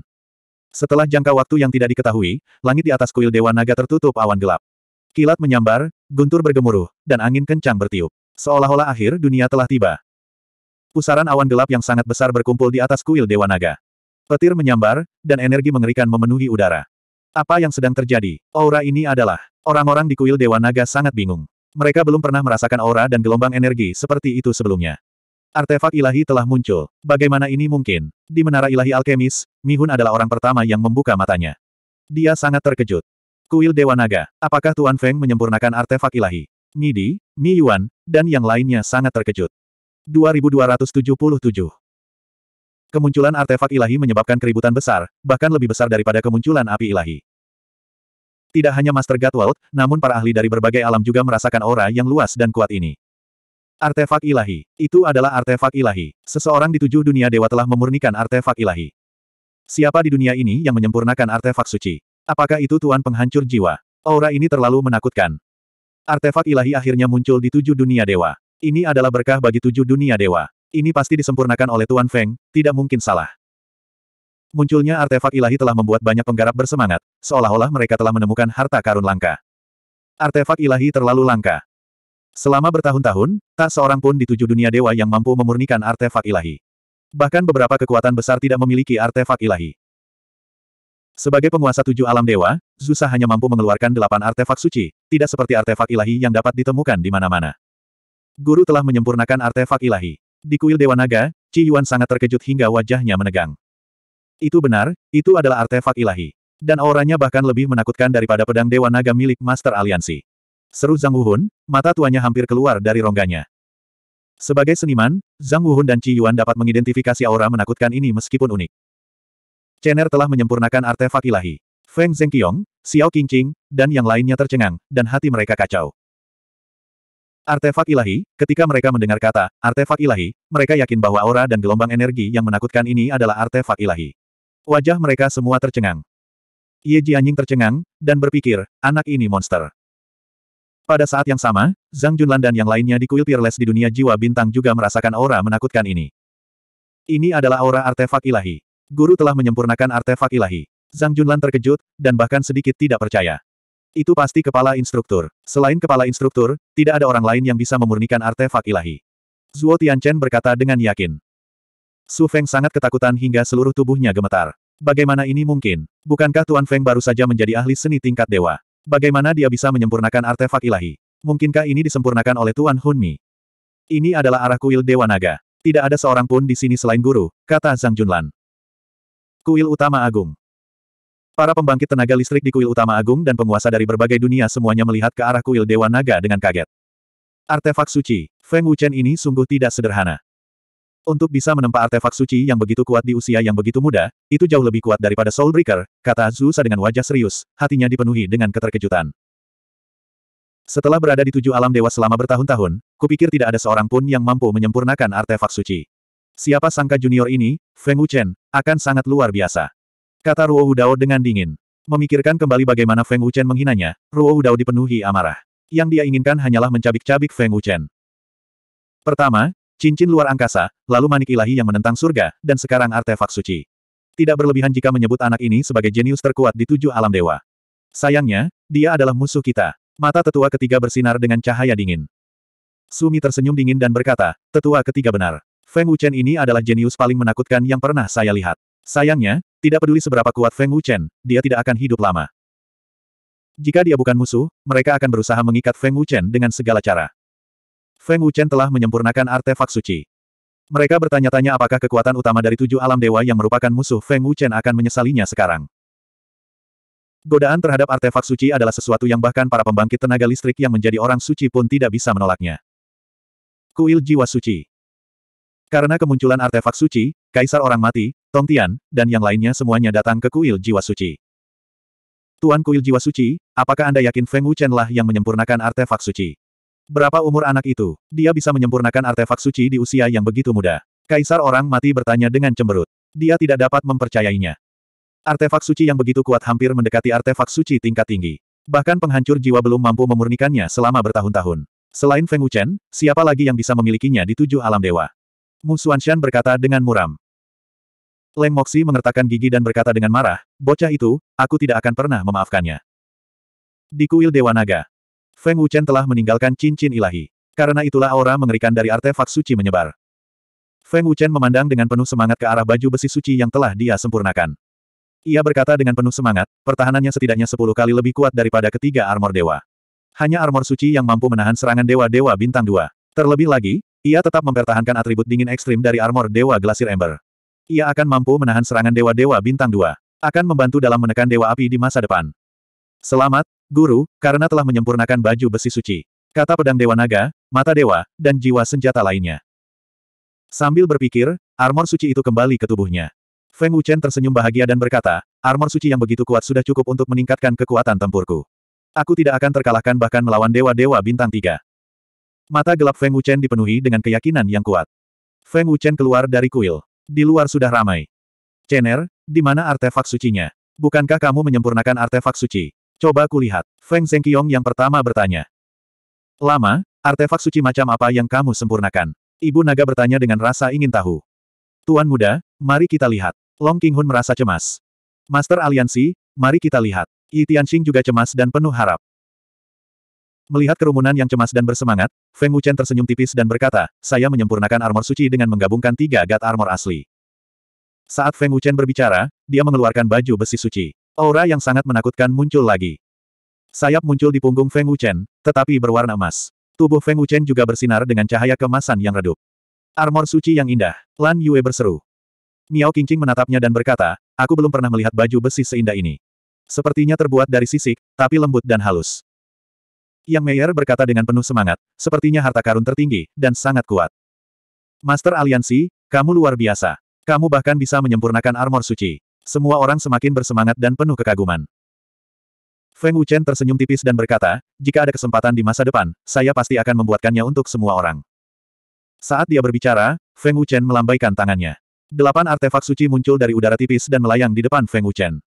Setelah jangka waktu yang tidak diketahui, langit di atas kuil Dewa Naga tertutup awan gelap. Kilat menyambar, guntur bergemuruh, dan angin kencang bertiup. Seolah-olah akhir dunia telah tiba. Pusaran awan gelap yang sangat besar berkumpul di atas kuil Dewa Naga. Petir menyambar, dan energi mengerikan memenuhi udara. Apa yang sedang terjadi? Aura ini adalah... Orang-orang di kuil Dewa Naga sangat bingung. Mereka belum pernah merasakan aura dan gelombang energi seperti itu sebelumnya. Artefak ilahi telah muncul. Bagaimana ini mungkin? Di menara ilahi alkemis, Mihun adalah orang pertama yang membuka matanya. Dia sangat terkejut. Kuil Dewa Naga, apakah Tuan Feng menyempurnakan artefak ilahi? Midi, Mi Yuan, dan yang lainnya sangat terkejut. 2277 Kemunculan artefak ilahi menyebabkan keributan besar, bahkan lebih besar daripada kemunculan api ilahi. Tidak hanya Master Gatwald, namun para ahli dari berbagai alam juga merasakan aura yang luas dan kuat ini. Artefak ilahi. Itu adalah artefak ilahi. Seseorang di tujuh dunia dewa telah memurnikan artefak ilahi. Siapa di dunia ini yang menyempurnakan artefak suci? Apakah itu Tuan Penghancur Jiwa? Aura ini terlalu menakutkan. Artefak ilahi akhirnya muncul di tujuh dunia dewa. Ini adalah berkah bagi tujuh dunia dewa. Ini pasti disempurnakan oleh Tuan Feng, tidak mungkin salah. Munculnya artefak ilahi telah membuat banyak penggarap bersemangat, seolah-olah mereka telah menemukan harta karun langka. Artefak ilahi terlalu langka. Selama bertahun-tahun, tak seorang pun di tujuh dunia dewa yang mampu memurnikan artefak ilahi. Bahkan beberapa kekuatan besar tidak memiliki artefak ilahi. Sebagai penguasa tujuh alam dewa, Zusa hanya mampu mengeluarkan delapan artefak suci, tidak seperti artefak ilahi yang dapat ditemukan di mana-mana. Guru telah menyempurnakan artefak ilahi. Di kuil Dewa Naga, Qi Yuan sangat terkejut hingga wajahnya menegang. Itu benar, itu adalah artefak ilahi. Dan auranya bahkan lebih menakutkan daripada pedang Dewa Naga milik Master Aliansi. Seru Zhang Wuhun, mata tuanya hampir keluar dari rongganya. Sebagai seniman, Zhang Wuhun dan Qi Yuan dapat mengidentifikasi aura menakutkan ini meskipun unik. Chener telah menyempurnakan artefak ilahi. Feng Zhengqiong, Xiao Qingqing, dan yang lainnya tercengang, dan hati mereka kacau. Artefak ilahi, ketika mereka mendengar kata, artefak ilahi, mereka yakin bahwa aura dan gelombang energi yang menakutkan ini adalah artefak ilahi. Wajah mereka semua tercengang. Ye Jianying tercengang, dan berpikir, anak ini monster. Pada saat yang sama, Zhang Junlan dan yang lainnya di kuil Peerless di dunia jiwa bintang juga merasakan aura menakutkan ini. Ini adalah aura artefak ilahi. Guru telah menyempurnakan artefak ilahi. Zhang Junlan terkejut, dan bahkan sedikit tidak percaya. Itu pasti kepala instruktur. Selain kepala instruktur, tidak ada orang lain yang bisa memurnikan artefak ilahi. Zuo Tianchen berkata dengan yakin. Su Feng sangat ketakutan hingga seluruh tubuhnya gemetar. Bagaimana ini mungkin? Bukankah Tuan Feng baru saja menjadi ahli seni tingkat dewa? Bagaimana dia bisa menyempurnakan artefak ilahi? Mungkinkah ini disempurnakan oleh Tuan Hunmi? Ini adalah arah kuil Dewa Naga. Tidak ada seorang pun di sini selain guru, kata Zhang Junlan. Kuil Utama Agung. Para pembangkit tenaga listrik di kuil utama agung dan penguasa dari berbagai dunia semuanya melihat ke arah kuil Dewa Naga dengan kaget. Artefak suci, Feng Wuchen ini sungguh tidak sederhana. Untuk bisa menempa artefak suci yang begitu kuat di usia yang begitu muda, itu jauh lebih kuat daripada Soul Breaker, kata Zusa dengan wajah serius, hatinya dipenuhi dengan keterkejutan. Setelah berada di tujuh alam dewa selama bertahun-tahun, kupikir tidak ada seorang pun yang mampu menyempurnakan artefak suci. Siapa sangka junior ini, Feng Wuchen, akan sangat luar biasa. Kata Ruo Hudao dengan dingin. Memikirkan kembali bagaimana Feng Wuchen menghinanya, Ruo Hudao dipenuhi amarah. Yang dia inginkan hanyalah mencabik-cabik Feng Wuchen. Pertama, cincin luar angkasa, lalu manik ilahi yang menentang surga, dan sekarang artefak suci. Tidak berlebihan jika menyebut anak ini sebagai jenius terkuat di tujuh alam dewa. Sayangnya, dia adalah musuh kita. Mata tetua ketiga bersinar dengan cahaya dingin. Sumi tersenyum dingin dan berkata, tetua ketiga benar. Feng Wuchen ini adalah jenius paling menakutkan yang pernah saya lihat. Sayangnya, tidak peduli seberapa kuat Feng Wuchen, dia tidak akan hidup lama. Jika dia bukan musuh, mereka akan berusaha mengikat Feng Wuchen dengan segala cara. Feng Wuchen telah menyempurnakan artefak suci. Mereka bertanya-tanya apakah kekuatan utama dari tujuh alam dewa yang merupakan musuh Feng Wuchen akan menyesalinya sekarang. Godaan terhadap artefak suci adalah sesuatu yang bahkan para pembangkit tenaga listrik yang menjadi orang suci pun tidak bisa menolaknya. Kuil Jiwa Suci Karena kemunculan artefak suci, Kaisar Orang Mati, Tong Tian, dan yang lainnya semuanya datang ke kuil jiwa suci. Tuan kuil jiwa suci, apakah Anda yakin Feng Wuchen lah yang menyempurnakan artefak suci? Berapa umur anak itu? Dia bisa menyempurnakan artefak suci di usia yang begitu muda. Kaisar orang mati bertanya dengan cemberut. Dia tidak dapat mempercayainya. Artefak suci yang begitu kuat hampir mendekati artefak suci tingkat tinggi. Bahkan penghancur jiwa belum mampu memurnikannya selama bertahun-tahun. Selain Feng Wuchen, siapa lagi yang bisa memilikinya di tujuh alam dewa? Mu Xuanshan berkata dengan muram. Leng Moxi mengertakkan gigi dan berkata dengan marah, bocah itu, aku tidak akan pernah memaafkannya. Di kuil Dewa Naga, Feng Wuchen telah meninggalkan cincin ilahi. Karena itulah aura mengerikan dari artefak suci menyebar. Feng Wuchen memandang dengan penuh semangat ke arah baju besi suci yang telah dia sempurnakan. Ia berkata dengan penuh semangat, pertahanannya setidaknya sepuluh kali lebih kuat daripada ketiga armor dewa. Hanya armor suci yang mampu menahan serangan dewa-dewa bintang dua. Terlebih lagi, ia tetap mempertahankan atribut dingin ekstrim dari armor dewa Glasir Ember. Ia akan mampu menahan serangan dewa-dewa bintang dua. Akan membantu dalam menekan dewa api di masa depan. Selamat, Guru, karena telah menyempurnakan baju besi suci. Kata pedang dewa naga, mata dewa, dan jiwa senjata lainnya. Sambil berpikir, armor suci itu kembali ke tubuhnya. Feng Wuchen tersenyum bahagia dan berkata, armor suci yang begitu kuat sudah cukup untuk meningkatkan kekuatan tempurku. Aku tidak akan terkalahkan bahkan melawan dewa-dewa bintang tiga. Mata gelap Feng Wuchen dipenuhi dengan keyakinan yang kuat. Feng Wuchen keluar dari kuil. Di luar sudah ramai. Cener, di mana artefak sucinya? Bukankah kamu menyempurnakan artefak suci? Coba kulihat. Feng Zhengqiong yang pertama bertanya. Lama, artefak suci macam apa yang kamu sempurnakan? Ibu naga bertanya dengan rasa ingin tahu. Tuan muda, mari kita lihat. Long Qinghun merasa cemas. Master Aliansi, mari kita lihat. Yi Tianxing juga cemas dan penuh harap. Melihat kerumunan yang cemas dan bersemangat, Feng Wuchen tersenyum tipis dan berkata, saya menyempurnakan armor suci dengan menggabungkan tiga God armor asli. Saat Feng Wuchen berbicara, dia mengeluarkan baju besi suci. Aura yang sangat menakutkan muncul lagi. Sayap muncul di punggung Feng Wuchen, tetapi berwarna emas. Tubuh Feng Wuchen juga bersinar dengan cahaya kemasan yang redup. Armor suci yang indah. Lan Yue berseru. Miao Qingqing menatapnya dan berkata, aku belum pernah melihat baju besi seindah ini. Sepertinya terbuat dari sisik, tapi lembut dan halus. Yang Meyer berkata dengan penuh semangat, sepertinya harta karun tertinggi, dan sangat kuat. Master Aliansi, kamu luar biasa. Kamu bahkan bisa menyempurnakan armor suci. Semua orang semakin bersemangat dan penuh kekaguman. Feng Wuchen tersenyum tipis dan berkata, jika ada kesempatan di masa depan, saya pasti akan membuatkannya untuk semua orang. Saat dia berbicara, Feng Wuchen melambaikan tangannya. Delapan artefak suci muncul dari udara tipis dan melayang di depan Feng Wuchen.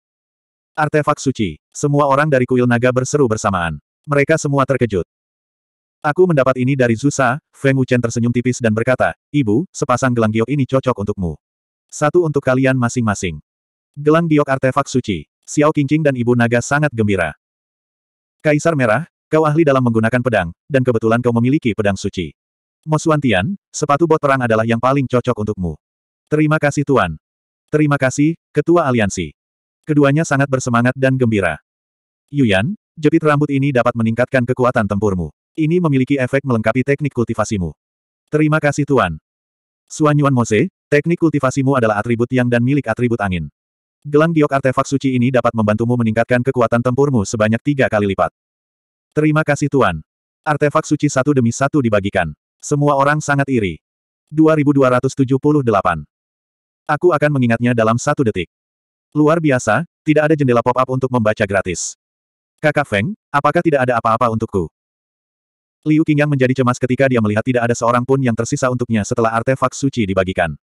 Artefak suci. Semua orang dari kuil naga berseru bersamaan. Mereka semua terkejut. Aku mendapat ini dari Zusa, Feng Wuchen tersenyum tipis dan berkata, Ibu, sepasang gelang giok ini cocok untukmu. Satu untuk kalian masing-masing. Gelang giok artefak suci. Xiao Qingqing dan Ibu Naga sangat gembira. Kaisar Merah, kau ahli dalam menggunakan pedang, dan kebetulan kau memiliki pedang suci. Mo Tian, sepatu bot perang adalah yang paling cocok untukmu. Terima kasih Tuan. Terima kasih, Ketua Aliansi. Keduanya sangat bersemangat dan gembira. Yuyan, jepit rambut ini dapat meningkatkan kekuatan tempurmu. Ini memiliki efek melengkapi teknik kultivasimu. Terima kasih Tuan. Suan Yuan Mose, teknik kultivasimu adalah atribut yang dan milik atribut angin. Gelang giok artefak suci ini dapat membantumu meningkatkan kekuatan tempurmu sebanyak tiga kali lipat. Terima kasih Tuan. Artefak suci satu demi satu dibagikan. Semua orang sangat iri. 2278. Aku akan mengingatnya dalam satu detik. Luar biasa, tidak ada jendela pop-up untuk membaca gratis. Kakak Feng, apakah tidak ada apa-apa untukku? Liu Qingyang menjadi cemas ketika dia melihat tidak ada seorang pun yang tersisa untuknya setelah artefak suci dibagikan.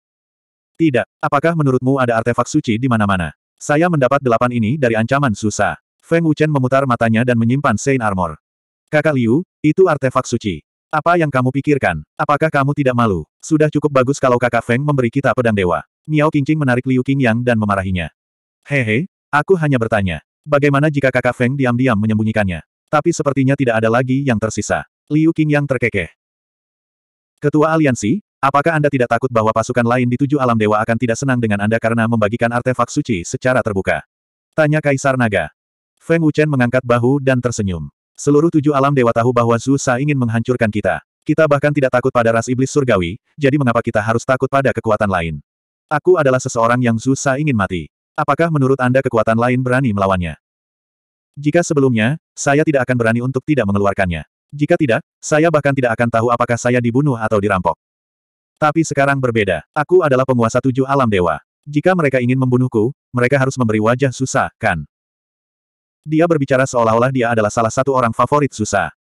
Tidak, apakah menurutmu ada artefak suci di mana-mana? Saya mendapat delapan ini dari ancaman susah. Feng Wuchen memutar matanya dan menyimpan Saint Armor. Kakak Liu, itu artefak suci. Apa yang kamu pikirkan? Apakah kamu tidak malu? Sudah cukup bagus kalau kakak Feng memberi kita pedang dewa. Miao Qingqing menarik Liu Qingyang dan memarahinya. Hehe, aku hanya bertanya. Bagaimana jika kakak Feng diam-diam menyembunyikannya? Tapi sepertinya tidak ada lagi yang tersisa. Liu Qingyang terkekeh. Ketua Aliansi, Apakah Anda tidak takut bahwa pasukan lain di tujuh alam dewa akan tidak senang dengan Anda karena membagikan artefak suci secara terbuka? Tanya Kaisar Naga. Feng Wuchen mengangkat bahu dan tersenyum. Seluruh tujuh alam dewa tahu bahwa Zhu Sa ingin menghancurkan kita. Kita bahkan tidak takut pada ras iblis surgawi, jadi mengapa kita harus takut pada kekuatan lain? Aku adalah seseorang yang Zhu Sa ingin mati. Apakah menurut Anda kekuatan lain berani melawannya? Jika sebelumnya, saya tidak akan berani untuk tidak mengeluarkannya. Jika tidak, saya bahkan tidak akan tahu apakah saya dibunuh atau dirampok. Tapi sekarang berbeda. Aku adalah penguasa tujuh alam dewa. Jika mereka ingin membunuhku, mereka harus memberi wajah susah, kan? Dia berbicara seolah-olah dia adalah salah satu orang favorit susah.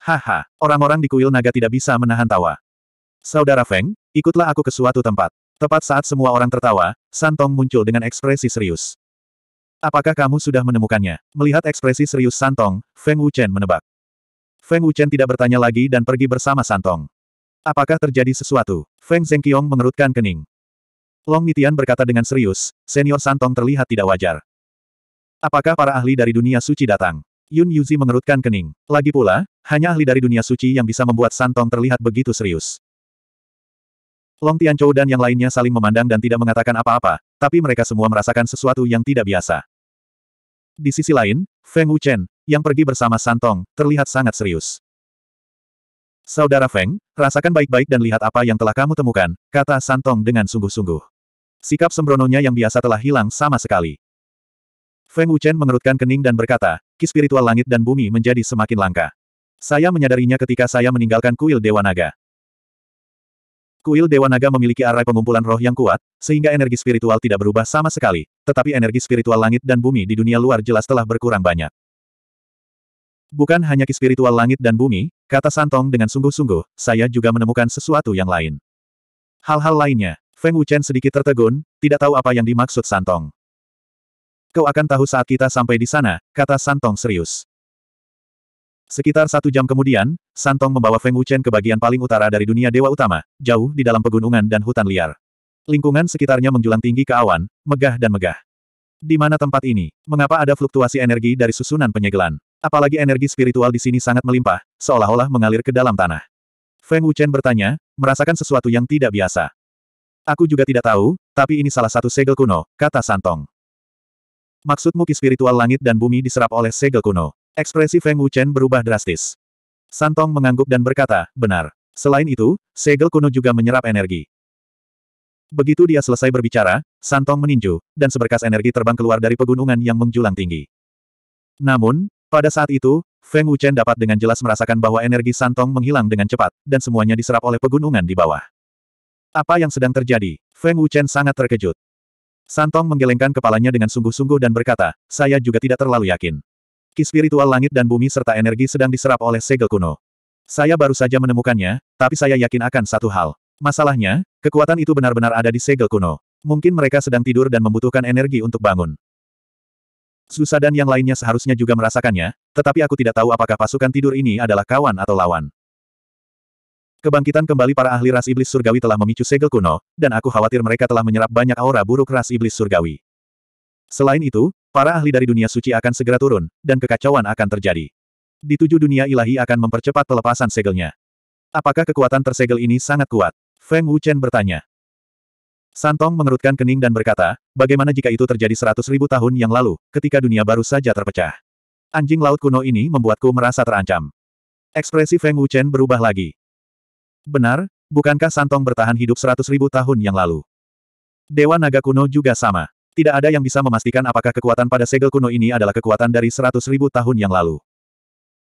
Haha, orang-orang di kuil naga tidak bisa menahan tawa. Saudara Feng, ikutlah aku ke suatu tempat. Tepat saat semua orang tertawa, Santong muncul dengan ekspresi serius. Apakah kamu sudah menemukannya? Melihat ekspresi serius Santong, Feng Wuchen menebak. Feng Wuchen tidak bertanya lagi dan pergi bersama Santong. Apakah terjadi sesuatu? Feng Zhengqiong mengerutkan kening. Long Nitian berkata dengan serius, senior Santong terlihat tidak wajar. Apakah para ahli dari dunia suci datang? Yun Yuzi mengerutkan kening. Lagi pula, hanya ahli dari dunia suci yang bisa membuat Santong terlihat begitu serius. Long Tianchou dan yang lainnya saling memandang dan tidak mengatakan apa-apa, tapi mereka semua merasakan sesuatu yang tidak biasa. Di sisi lain, Feng Wuchen, yang pergi bersama Santong, terlihat sangat serius. Saudara Feng, rasakan baik-baik dan lihat apa yang telah kamu temukan, kata Santong dengan sungguh-sungguh. Sikap sembrononya yang biasa telah hilang sama sekali. Feng Wuchen mengerutkan kening dan berkata, ki spiritual langit dan bumi menjadi semakin langka. Saya menyadarinya ketika saya meninggalkan kuil Dewa Naga. Kuil Dewa Naga memiliki arai pengumpulan roh yang kuat, sehingga energi spiritual tidak berubah sama sekali, tetapi energi spiritual langit dan bumi di dunia luar jelas telah berkurang banyak. Bukan hanya ki spiritual langit dan bumi, kata Santong dengan sungguh-sungguh, saya juga menemukan sesuatu yang lain. Hal-hal lainnya, Feng Wuchen sedikit tertegun, tidak tahu apa yang dimaksud Santong. Kau akan tahu saat kita sampai di sana, kata Santong serius. Sekitar satu jam kemudian, Santong membawa Feng Wuchen ke bagian paling utara dari dunia Dewa Utama, jauh di dalam pegunungan dan hutan liar. Lingkungan sekitarnya menjulang tinggi ke awan, megah dan megah. Di mana tempat ini? Mengapa ada fluktuasi energi dari susunan penyegelan? Apalagi energi spiritual di sini sangat melimpah, seolah-olah mengalir ke dalam tanah. Feng Wuchen bertanya, merasakan sesuatu yang tidak biasa. Aku juga tidak tahu, tapi ini salah satu segel kuno, kata Santong. Maksudmu ki spiritual langit dan bumi diserap oleh segel kuno. Ekspresi Feng Wuchen berubah drastis. Santong mengangguk dan berkata, benar. Selain itu, segel kuno juga menyerap energi. Begitu dia selesai berbicara, Santong meninju, dan seberkas energi terbang keluar dari pegunungan yang menjulang tinggi. Namun, pada saat itu, Feng Wuchen dapat dengan jelas merasakan bahwa energi Santong menghilang dengan cepat, dan semuanya diserap oleh pegunungan di bawah. Apa yang sedang terjadi? Feng Wuchen sangat terkejut. Santong menggelengkan kepalanya dengan sungguh-sungguh dan berkata, saya juga tidak terlalu yakin. Ki spiritual langit dan bumi serta energi sedang diserap oleh segel kuno. Saya baru saja menemukannya, tapi saya yakin akan satu hal. Masalahnya, kekuatan itu benar-benar ada di segel kuno. Mungkin mereka sedang tidur dan membutuhkan energi untuk bangun. Susa dan yang lainnya seharusnya juga merasakannya, tetapi aku tidak tahu apakah pasukan tidur ini adalah kawan atau lawan. Kebangkitan kembali para ahli ras iblis surgawi telah memicu segel kuno, dan aku khawatir mereka telah menyerap banyak aura buruk ras iblis surgawi. Selain itu, para ahli dari dunia suci akan segera turun, dan kekacauan akan terjadi. Di tujuh dunia ilahi akan mempercepat pelepasan segelnya. Apakah kekuatan tersegel ini sangat kuat? Feng Wuchen bertanya. Santong mengerutkan kening dan berkata, bagaimana jika itu terjadi seratus ribu tahun yang lalu, ketika dunia baru saja terpecah? Anjing laut kuno ini membuatku merasa terancam. Ekspresi Feng Wuchen berubah lagi. Benar, bukankah Santong bertahan hidup seratus ribu tahun yang lalu? Dewa Naga kuno juga sama. Tidak ada yang bisa memastikan apakah kekuatan pada segel kuno ini adalah kekuatan dari seratus ribu tahun yang lalu.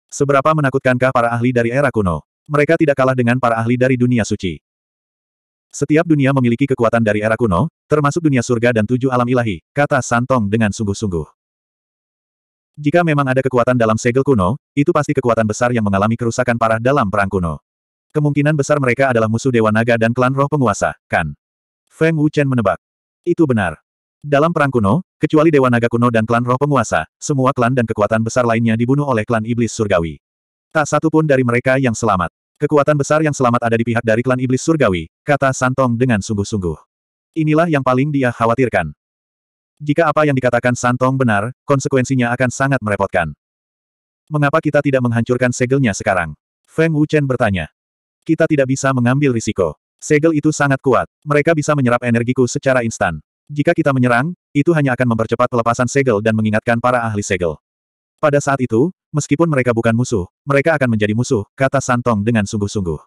Seberapa menakutkankah para ahli dari era kuno? Mereka tidak kalah dengan para ahli dari dunia suci. Setiap dunia memiliki kekuatan dari era kuno, termasuk dunia surga dan tujuh alam ilahi, kata Santong dengan sungguh-sungguh. Jika memang ada kekuatan dalam segel kuno, itu pasti kekuatan besar yang mengalami kerusakan parah dalam perang kuno. Kemungkinan besar mereka adalah musuh Dewa Naga dan klan roh penguasa, kan? Feng Wuchen menebak. Itu benar. Dalam perang kuno, kecuali Dewa Naga kuno dan klan roh penguasa, semua klan dan kekuatan besar lainnya dibunuh oleh klan iblis surgawi. Tak satu pun dari mereka yang selamat. Kekuatan besar yang selamat ada di pihak dari klan iblis surgawi, kata Santong dengan sungguh-sungguh. Inilah yang paling dia khawatirkan. Jika apa yang dikatakan Santong benar, konsekuensinya akan sangat merepotkan. Mengapa kita tidak menghancurkan segelnya sekarang? Feng Wuchen bertanya. Kita tidak bisa mengambil risiko. Segel itu sangat kuat. Mereka bisa menyerap energiku secara instan. Jika kita menyerang, itu hanya akan mempercepat pelepasan segel dan mengingatkan para ahli segel. Pada saat itu, meskipun mereka bukan musuh, mereka akan menjadi musuh, kata Santong dengan sungguh-sungguh.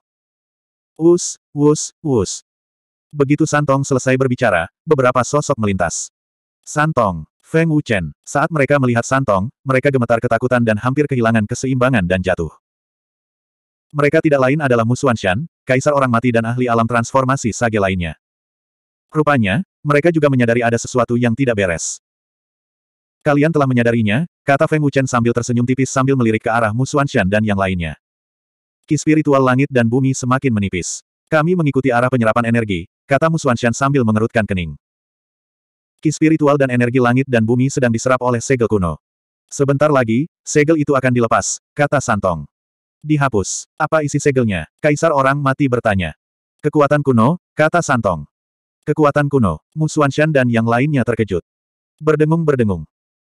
Us, us, us. Begitu Santong selesai berbicara, beberapa sosok melintas. Santong, Feng Wuchen. Saat mereka melihat Santong, mereka gemetar ketakutan dan hampir kehilangan keseimbangan dan jatuh. Mereka tidak lain adalah Musuan Shan, kaisar orang mati dan ahli alam transformasi sage lainnya. Rupanya, mereka juga menyadari ada sesuatu yang tidak beres. Kalian telah menyadarinya, kata Feng Wuchen sambil tersenyum tipis sambil melirik ke arah Mu Xuanshan dan yang lainnya. Ki spiritual langit dan bumi semakin menipis. Kami mengikuti arah penyerapan energi, kata Mu Xuanshan sambil mengerutkan kening. Ki spiritual dan energi langit dan bumi sedang diserap oleh segel kuno. Sebentar lagi, segel itu akan dilepas, kata Santong. Dihapus. Apa isi segelnya? Kaisar orang mati bertanya. Kekuatan kuno, kata Santong. Kekuatan kuno, Mu Xuanshan dan yang lainnya terkejut. Berdengung-berdengung.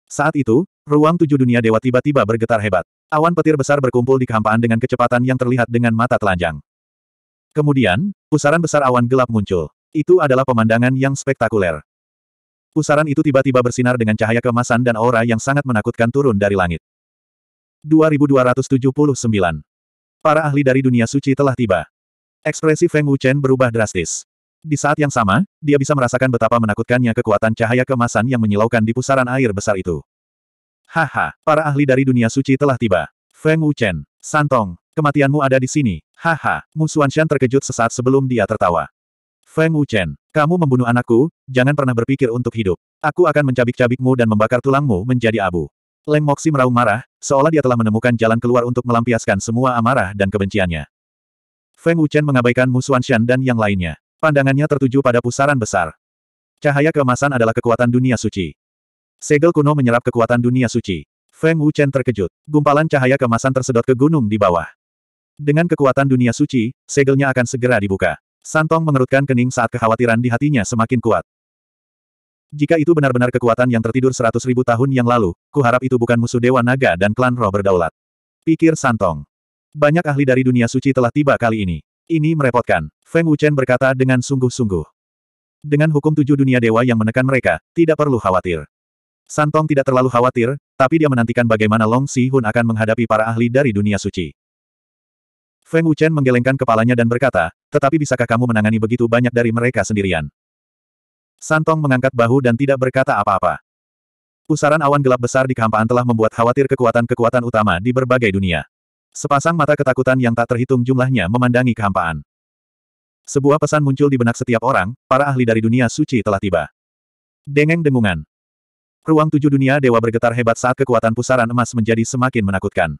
Saat itu, ruang tujuh dunia dewa tiba-tiba bergetar hebat. Awan petir besar berkumpul di kehampaan dengan kecepatan yang terlihat dengan mata telanjang. Kemudian, pusaran besar awan gelap muncul. Itu adalah pemandangan yang spektakuler. Pusaran itu tiba-tiba bersinar dengan cahaya kemasan dan aura yang sangat menakutkan turun dari langit. 2279. Para ahli dari dunia suci telah tiba. Ekspresi Feng Wuchen berubah drastis. Di saat yang sama, dia bisa merasakan betapa menakutkannya kekuatan cahaya kemasan yang menyilaukan di pusaran air besar itu. Haha, para ahli dari dunia suci telah tiba. Feng Wuchen, Santong, kematianmu ada di sini. Haha, Mu Xuanshan terkejut sesaat sebelum dia tertawa. Feng Wuchen, kamu membunuh anakku, jangan pernah berpikir untuk hidup. Aku akan mencabik-cabikmu dan membakar tulangmu menjadi abu. Leng Moxi meraung marah, seolah dia telah menemukan jalan keluar untuk melampiaskan semua amarah dan kebenciannya. Feng Wuchen mengabaikan Mu Xuanshan dan yang lainnya. Pandangannya tertuju pada pusaran besar. Cahaya keemasan adalah kekuatan dunia suci. Segel kuno menyerap kekuatan dunia suci. Feng Wuchen terkejut. Gumpalan cahaya keemasan tersedot ke gunung di bawah. Dengan kekuatan dunia suci, segelnya akan segera dibuka. Santong mengerutkan kening saat kekhawatiran di hatinya semakin kuat. Jika itu benar-benar kekuatan yang tertidur seratus ribu tahun yang lalu, kuharap itu bukan musuh Dewa Naga dan klan roh berdaulat. Pikir Santong. Banyak ahli dari dunia suci telah tiba kali ini. Ini merepotkan. Feng Wuchen berkata dengan sungguh-sungguh. Dengan hukum tujuh dunia dewa yang menekan mereka, tidak perlu khawatir. Santong tidak terlalu khawatir, tapi dia menantikan bagaimana Long Si Hun akan menghadapi para ahli dari dunia suci. Feng Wuchen menggelengkan kepalanya dan berkata, tetapi bisakah kamu menangani begitu banyak dari mereka sendirian? Santong mengangkat bahu dan tidak berkata apa-apa. Pusaran awan gelap besar di kehampaan telah membuat khawatir kekuatan-kekuatan utama di berbagai dunia. Sepasang mata ketakutan yang tak terhitung jumlahnya memandangi kehampaan. Sebuah pesan muncul di benak setiap orang, para ahli dari dunia suci telah tiba. Dengeng dengungan. Ruang tujuh dunia dewa bergetar hebat saat kekuatan pusaran emas menjadi semakin menakutkan.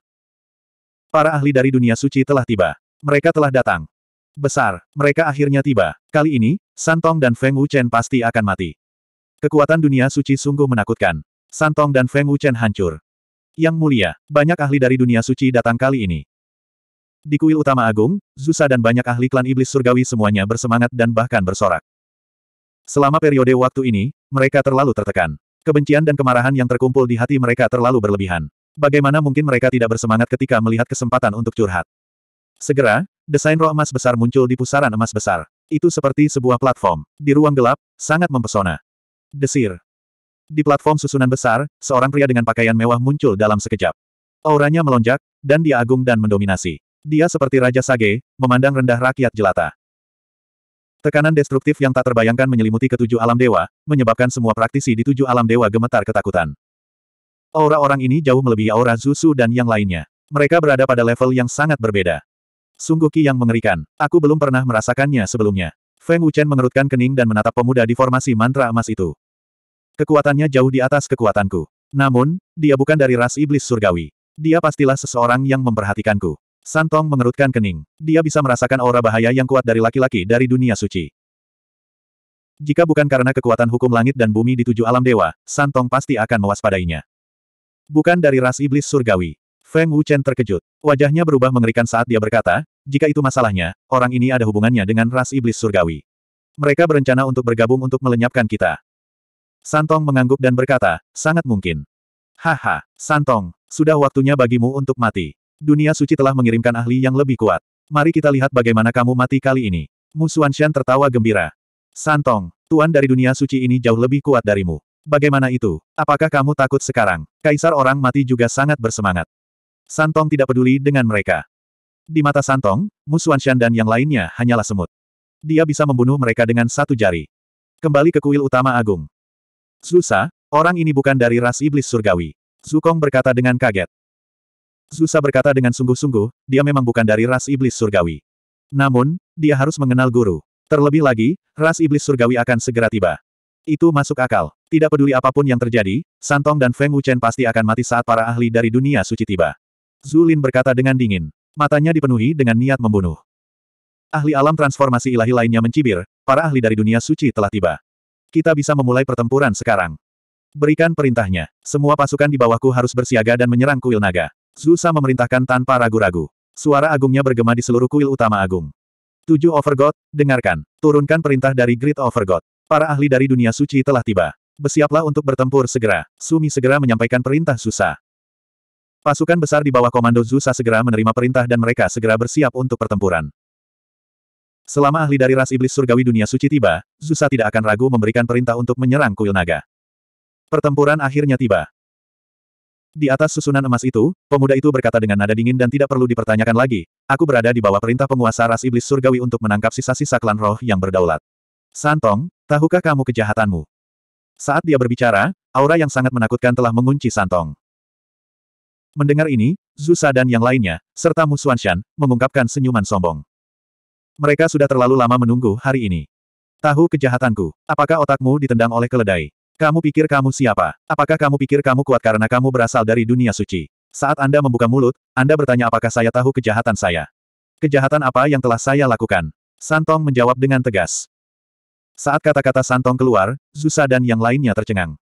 Para ahli dari dunia suci telah tiba. Mereka telah datang. Besar, mereka akhirnya tiba. Kali ini, Santong dan Feng Wuchen pasti akan mati. Kekuatan dunia suci sungguh menakutkan. Santong dan Feng Wuchen hancur. Yang mulia, banyak ahli dari dunia suci datang kali ini. Di kuil utama agung, Zusa dan banyak ahli klan iblis surgawi semuanya bersemangat dan bahkan bersorak. Selama periode waktu ini, mereka terlalu tertekan. Kebencian dan kemarahan yang terkumpul di hati mereka terlalu berlebihan. Bagaimana mungkin mereka tidak bersemangat ketika melihat kesempatan untuk curhat? Segera, desain roh emas besar muncul di pusaran emas besar. Itu seperti sebuah platform. Di ruang gelap, sangat mempesona. Desir. Di platform susunan besar, seorang pria dengan pakaian mewah muncul dalam sekejap. Auranya melonjak, dan dia agung dan mendominasi. Dia seperti Raja Sage, memandang rendah rakyat jelata. Tekanan destruktif yang tak terbayangkan menyelimuti ketujuh alam dewa, menyebabkan semua praktisi di tujuh alam dewa gemetar ketakutan. Aura orang ini jauh melebihi aura Zusu dan yang lainnya. Mereka berada pada level yang sangat berbeda. Sungguh Ki yang mengerikan. Aku belum pernah merasakannya sebelumnya. Feng Wuchen mengerutkan kening dan menatap pemuda di formasi mantra emas itu. Kekuatannya jauh di atas kekuatanku. Namun, dia bukan dari ras iblis surgawi. Dia pastilah seseorang yang memperhatikanku. Santong mengerutkan kening. Dia bisa merasakan aura bahaya yang kuat dari laki-laki dari dunia suci. Jika bukan karena kekuatan hukum langit dan bumi di tujuh alam dewa, Santong pasti akan mewaspadainya. Bukan dari ras iblis surgawi. Feng Wuchen terkejut. Wajahnya berubah mengerikan saat dia berkata, jika itu masalahnya, orang ini ada hubungannya dengan ras iblis surgawi. Mereka berencana untuk bergabung untuk melenyapkan kita. Santong mengangguk dan berkata, sangat mungkin. Haha, Santong, sudah waktunya bagimu untuk mati. Dunia suci telah mengirimkan ahli yang lebih kuat. Mari kita lihat bagaimana kamu mati kali ini. Mu Xuanshan tertawa gembira. Santong, tuan dari dunia suci ini jauh lebih kuat darimu. Bagaimana itu? Apakah kamu takut sekarang? Kaisar orang mati juga sangat bersemangat. Santong tidak peduli dengan mereka. Di mata Santong, Mu Xuanshan dan yang lainnya hanyalah semut. Dia bisa membunuh mereka dengan satu jari. Kembali ke kuil utama agung. Zusa, orang ini bukan dari ras iblis surgawi. Zukong berkata dengan kaget. Zusa berkata dengan sungguh-sungguh, dia memang bukan dari ras iblis surgawi. Namun, dia harus mengenal guru. Terlebih lagi, ras iblis surgawi akan segera tiba. Itu masuk akal. Tidak peduli apa pun yang terjadi, Santong dan Feng Wuchen pasti akan mati saat para ahli dari dunia suci tiba. Zulin berkata dengan dingin. Matanya dipenuhi dengan niat membunuh. Ahli alam transformasi ilahi lainnya mencibir, para ahli dari dunia suci telah tiba. Kita bisa memulai pertempuran sekarang. Berikan perintahnya. Semua pasukan di bawahku harus bersiaga dan menyerang kuil naga. Zusa memerintahkan tanpa ragu-ragu. Suara agungnya bergema di seluruh kuil utama agung. Tujuh Overgod, dengarkan. Turunkan perintah dari Great Overgod. Para ahli dari dunia suci telah tiba. Bersiaplah untuk bertempur segera. Sumi segera menyampaikan perintah Zusa. Pasukan besar di bawah komando Zusa segera menerima perintah dan mereka segera bersiap untuk pertempuran. Selama ahli dari ras iblis surgawi dunia suci tiba, Zusa tidak akan ragu memberikan perintah untuk menyerang kuil naga. Pertempuran akhirnya tiba. Di atas susunan emas itu, pemuda itu berkata dengan nada dingin dan tidak perlu dipertanyakan lagi, aku berada di bawah perintah penguasa ras iblis surgawi untuk menangkap sisa-sisa klan roh yang berdaulat. Santong, tahukah kamu kejahatanmu? Saat dia berbicara, aura yang sangat menakutkan telah mengunci Santong. Mendengar ini, Zusa dan yang lainnya, serta Mu Xuanshan, mengungkapkan senyuman sombong. Mereka sudah terlalu lama menunggu hari ini. Tahu kejahatanku, apakah otakmu ditendang oleh keledai? Kamu pikir kamu siapa? Apakah kamu pikir kamu kuat karena kamu berasal dari dunia suci? Saat Anda membuka mulut, Anda bertanya apakah saya tahu kejahatan saya. Kejahatan apa yang telah saya lakukan? Santong menjawab dengan tegas. Saat kata-kata Santong keluar, Zusa dan yang lainnya tercengang.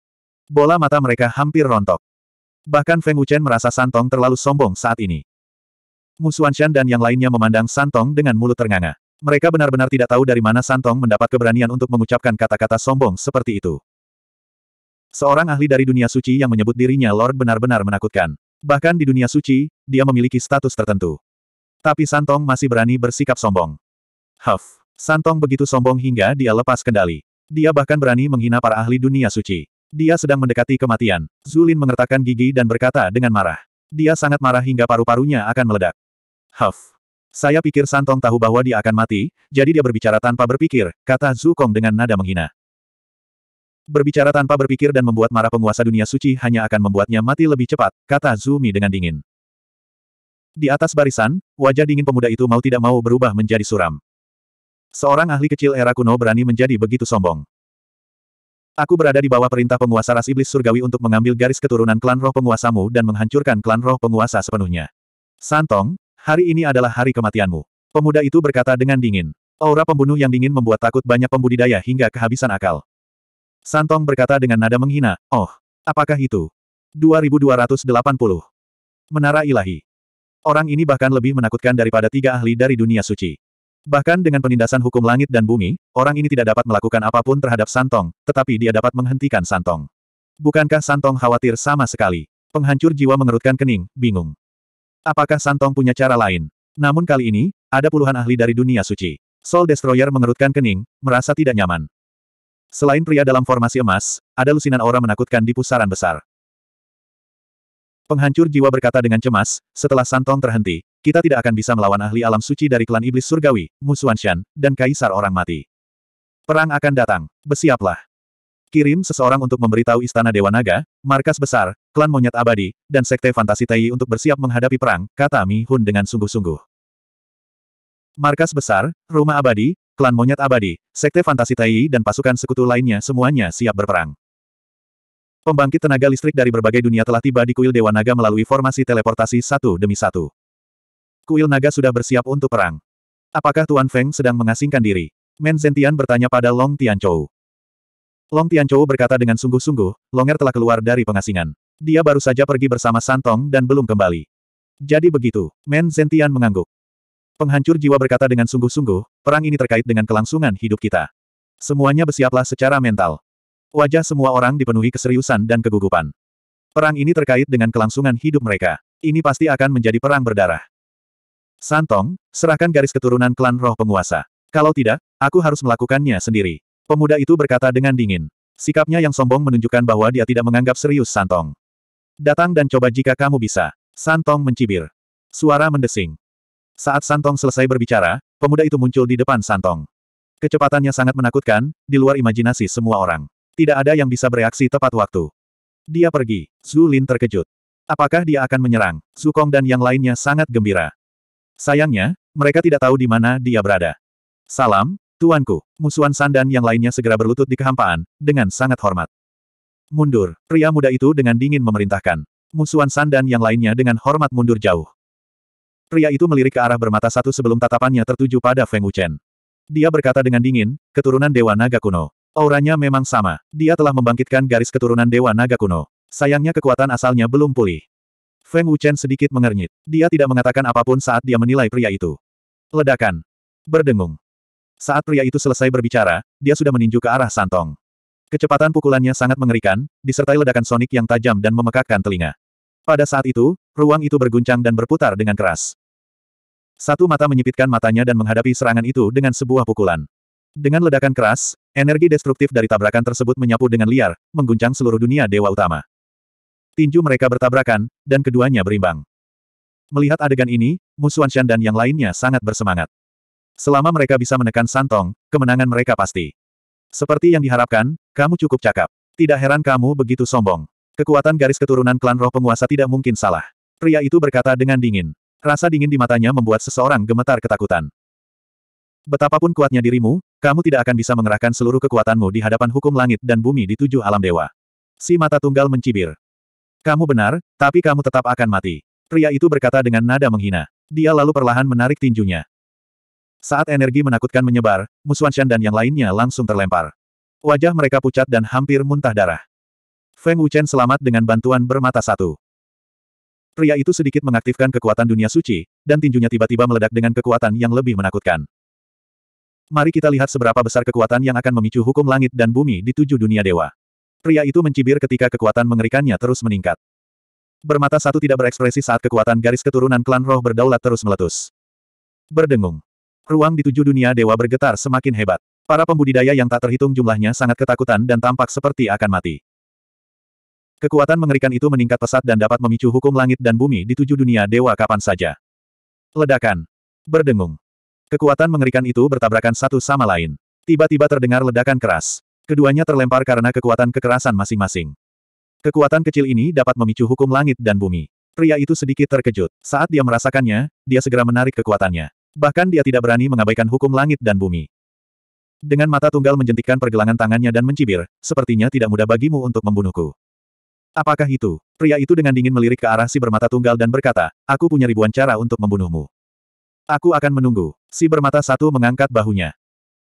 Bola mata mereka hampir rontok. Bahkan Feng Wuchen merasa Santong terlalu sombong saat ini. Musuanshan dan yang lainnya memandang Santong dengan mulut ternganga. Mereka benar-benar tidak tahu dari mana Santong mendapat keberanian untuk mengucapkan kata-kata sombong seperti itu. Seorang ahli dari dunia suci yang menyebut dirinya Lord benar-benar menakutkan. Bahkan di dunia suci, dia memiliki status tertentu. Tapi Santong masih berani bersikap sombong. Huff. Santong begitu sombong hingga dia lepas kendali. Dia bahkan berani menghina para ahli dunia suci. Dia sedang mendekati kematian. Zulin mengertakkan gigi dan berkata dengan marah. Dia sangat marah hingga paru-parunya akan meledak. Huff. Saya pikir Santong tahu bahwa dia akan mati, jadi dia berbicara tanpa berpikir, kata Zukong dengan nada menghina. Berbicara tanpa berpikir dan membuat marah penguasa dunia suci hanya akan membuatnya mati lebih cepat, kata Zumi dengan dingin. Di atas barisan, wajah dingin pemuda itu mau tidak mau berubah menjadi suram. Seorang ahli kecil era kuno berani menjadi begitu sombong. Aku berada di bawah perintah penguasa ras iblis surgawi untuk mengambil garis keturunan klan roh penguasamu dan menghancurkan klan roh penguasa sepenuhnya. Santong, hari ini adalah hari kematianmu. Pemuda itu berkata dengan dingin. Aura pembunuh yang dingin membuat takut banyak pembudidaya hingga kehabisan akal. Santong berkata dengan nada menghina, Oh, apakah itu? 2280. Menara ilahi. Orang ini bahkan lebih menakutkan daripada tiga ahli dari dunia suci. Bahkan dengan penindasan hukum langit dan bumi, orang ini tidak dapat melakukan apa pun terhadap Santong, tetapi dia dapat menghentikan Santong. Bukankah Santong khawatir sama sekali? Penghancur jiwa mengerutkan kening, bingung. Apakah Santong punya cara lain? Namun kali ini, ada puluhan ahli dari dunia suci. Soul Destroyer mengerutkan kening, merasa tidak nyaman. Selain pria dalam formasi emas, ada lusinan aura menakutkan di pusaran besar. Penghancur jiwa berkata dengan cemas, setelah Santong terhenti, kita tidak akan bisa melawan ahli alam suci dari klan iblis surgawi, Musuanshan, dan kaisar orang mati. Perang akan datang, bersiaplah. Kirim seseorang untuk memberitahu Istana Dewa Naga, markas besar, klan monyet abadi, dan sekte fantasi Tai untuk bersiap menghadapi perang, kata Mi Hun dengan sungguh-sungguh. Markas besar, rumah abadi, klan monyet abadi, sekte fantasi Tai dan pasukan sekutu lainnya semuanya siap berperang. Pembangkit tenaga listrik dari berbagai dunia telah tiba di kuil Dewa Naga melalui formasi teleportasi satu demi satu. Kuil Naga sudah bersiap untuk perang. Apakah Tuan Feng sedang mengasingkan diri? Men Zentian bertanya pada Long Tianchou. Long Tianchou berkata dengan sungguh-sungguh, Longer telah keluar dari pengasingan. Dia baru saja pergi bersama Santong dan belum kembali. Jadi begitu, Men Zentian mengangguk. Penghancur jiwa berkata dengan sungguh-sungguh, perang ini terkait dengan kelangsungan hidup kita. Semuanya bersiaplah secara mental. Wajah semua orang dipenuhi keseriusan dan kegugupan. Perang ini terkait dengan kelangsungan hidup mereka. Ini pasti akan menjadi perang berdarah. Santong, serahkan garis keturunan klan roh penguasa. Kalau tidak, aku harus melakukannya sendiri. Pemuda itu berkata dengan dingin. Sikapnya yang sombong menunjukkan bahwa dia tidak menganggap serius Santong. Datang dan coba jika kamu bisa. Santong mencibir. Suara mendesing. Saat Santong selesai berbicara, pemuda itu muncul di depan Santong. Kecepatannya sangat menakutkan, di luar imajinasi semua orang. Tidak ada yang bisa bereaksi tepat waktu. Dia pergi. Zhu Lin terkejut. Apakah dia akan menyerang? Kong dan yang lainnya sangat gembira. Sayangnya, mereka tidak tahu di mana dia berada. Salam, tuanku. Musuhan San dan yang lainnya segera berlutut di kehampaan, dengan sangat hormat. Mundur. Pria muda itu dengan dingin memerintahkan. Musuhan San dan yang lainnya dengan hormat mundur jauh. Pria itu melirik ke arah bermata satu sebelum tatapannya tertuju pada Feng Wuchen. Dia berkata dengan dingin, keturunan Dewa Naga kuno. Auranya memang sama. Dia telah membangkitkan garis keturunan Dewa Naga kuno. Sayangnya kekuatan asalnya belum pulih. Feng Wuchen sedikit mengernyit. Dia tidak mengatakan apa pun saat dia menilai pria itu. Ledakan. Berdengung. Saat pria itu selesai berbicara, dia sudah meninju ke arah Santong. Kecepatan pukulannya sangat mengerikan, disertai ledakan sonik yang tajam dan memekakkan telinga. Pada saat itu, ruang itu berguncang dan berputar dengan keras. Satu mata menyipitkan matanya dan menghadapi serangan itu dengan sebuah pukulan. Dengan ledakan keras, energi destruktif dari tabrakan tersebut menyapu dengan liar, mengguncang seluruh dunia Dewa Utama. Tinju mereka bertabrakan, dan keduanya berimbang. Melihat adegan ini, Musuanshan dan yang lainnya sangat bersemangat. Selama mereka bisa menekan Santong, kemenangan mereka pasti. Seperti yang diharapkan, kamu cukup cakap. Tidak heran kamu begitu sombong. Kekuatan garis keturunan klan roh penguasa tidak mungkin salah. Pria itu berkata dengan dingin. Rasa dingin di matanya membuat seseorang gemetar ketakutan. Betapapun kuatnya dirimu, kamu tidak akan bisa mengerahkan seluruh kekuatanmu di hadapan hukum langit dan bumi di tujuh alam dewa. Si mata tunggal mencibir. Kamu benar, tapi kamu tetap akan mati. Pria itu berkata dengan nada menghina. Dia lalu perlahan menarik tinjunya. Saat energi menakutkan menyebar, Muswanshan dan yang lainnya langsung terlempar. Wajah mereka pucat dan hampir muntah darah. Feng Wuchen selamat dengan bantuan bermata satu. Pria itu sedikit mengaktifkan kekuatan dunia suci, dan tinjunya tiba-tiba meledak dengan kekuatan yang lebih menakutkan. Mari kita lihat seberapa besar kekuatan yang akan memicu hukum langit dan bumi di tujuh dunia dewa. Pria itu mencibir ketika kekuatan mengerikannya terus meningkat. Bermata satu tidak berekspresi saat kekuatan garis keturunan klan roh berdaulat terus meletus. Berdengung. Ruang di tujuh dunia dewa bergetar semakin hebat. Para pembudidaya yang tak terhitung jumlahnya sangat ketakutan dan tampak seperti akan mati. Kekuatan mengerikan itu meningkat pesat dan dapat memicu hukum langit dan bumi di tujuh dunia dewa kapan saja. Ledakan. Berdengung. Kekuatan mengerikan itu bertabrakan satu sama lain. Tiba-tiba terdengar ledakan keras. Keduanya terlempar karena kekuatan kekerasan masing-masing. Kekuatan kecil ini dapat memicu hukum langit dan bumi. Pria itu sedikit terkejut. Saat dia merasakannya, dia segera menarik kekuatannya. Bahkan dia tidak berani mengabaikan hukum langit dan bumi. Dengan mata tunggal menjentikkan pergelangan tangannya dan mencibir, sepertinya tidak mudah bagimu untuk membunuhku. Apakah itu? Pria itu dengan dingin melirik ke arah si bermata tunggal dan berkata, aku punya ribuan cara untuk membunuhmu. Aku akan menunggu. Si bermata satu mengangkat bahunya.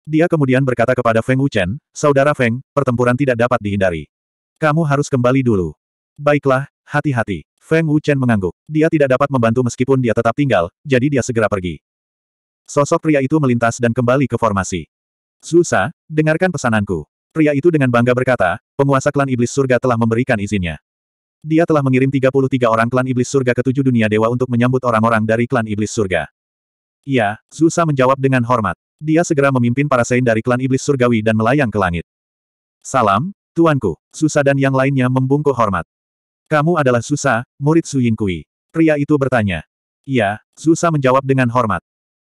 Dia kemudian berkata kepada Feng Wuchen, Saudara Feng, pertempuran tidak dapat dihindari. Kamu harus kembali dulu. Baiklah, hati-hati. Feng Wuchen mengangguk. Dia tidak dapat membantu meskipun dia tetap tinggal, jadi dia segera pergi. Sosok pria itu melintas dan kembali ke formasi. Zusa, dengarkan pesananku. Pria itu dengan bangga berkata, penguasa klan iblis surga telah memberikan izinnya. Dia telah mengirim 33 orang klan iblis surga ke tujuh dunia dewa untuk menyambut orang-orang dari klan iblis surga. Iya, Zusa menjawab dengan hormat. Dia segera memimpin para Saint dari klan iblis surgawi dan melayang ke langit. Salam, tuanku. Susa dan yang lainnya membungkuk hormat. Kamu adalah Susa, murid Su Kui. Pria itu bertanya. Iya, Susa menjawab dengan hormat.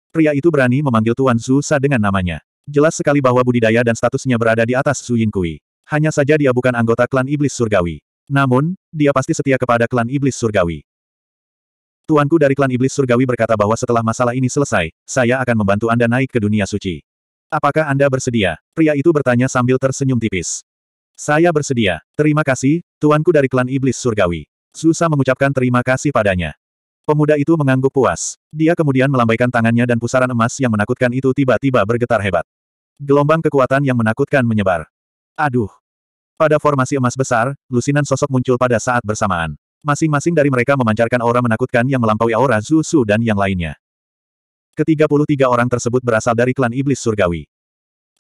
Pria itu berani memanggil Tuan Susa dengan namanya. Jelas sekali bahwa budidaya dan statusnya berada di atas Su Kui. Hanya saja dia bukan anggota klan iblis surgawi. Namun, dia pasti setia kepada klan iblis surgawi. Tuanku dari klan iblis surgawi berkata bahwa setelah masalah ini selesai, saya akan membantu Anda naik ke dunia suci. Apakah Anda bersedia? Pria itu bertanya sambil tersenyum tipis. Saya bersedia. Terima kasih, tuanku dari klan iblis surgawi. Susah mengucapkan terima kasih padanya. Pemuda itu mengangguk puas. Dia kemudian melambaikan tangannya dan pusaran emas yang menakutkan itu tiba-tiba bergetar hebat. Gelombang kekuatan yang menakutkan menyebar. Aduh! Pada formasi emas besar, lusinan sosok muncul pada saat bersamaan. Masing-masing dari mereka memancarkan aura menakutkan yang melampaui aura Zhu Su dan yang lainnya. Ketiga puluh tiga orang tersebut berasal dari klan Iblis Surgawi.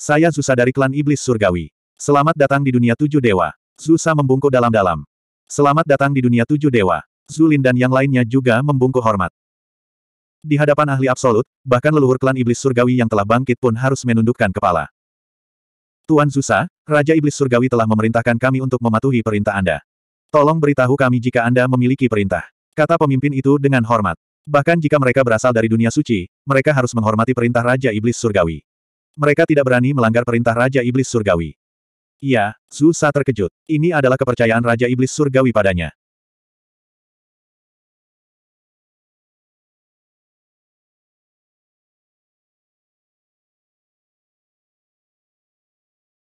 Saya Zusa dari klan Iblis Surgawi. Selamat datang di dunia tujuh dewa. Zusa membungkuk dalam-dalam. Selamat datang di dunia tujuh dewa. Zulin dan yang lainnya juga membungkuk hormat. Di hadapan ahli absolut, bahkan leluhur klan Iblis Surgawi yang telah bangkit pun harus menundukkan kepala. Tuan Zusa, Raja Iblis Surgawi telah memerintahkan kami untuk mematuhi perintah Anda. Tolong beritahu kami jika Anda memiliki perintah. Kata pemimpin itu dengan hormat. Bahkan jika mereka berasal dari dunia suci, mereka harus menghormati perintah Raja Iblis Surgawi. Mereka tidak berani melanggar perintah Raja Iblis Surgawi. Iya, Susa terkejut. Ini adalah kepercayaan Raja Iblis Surgawi padanya.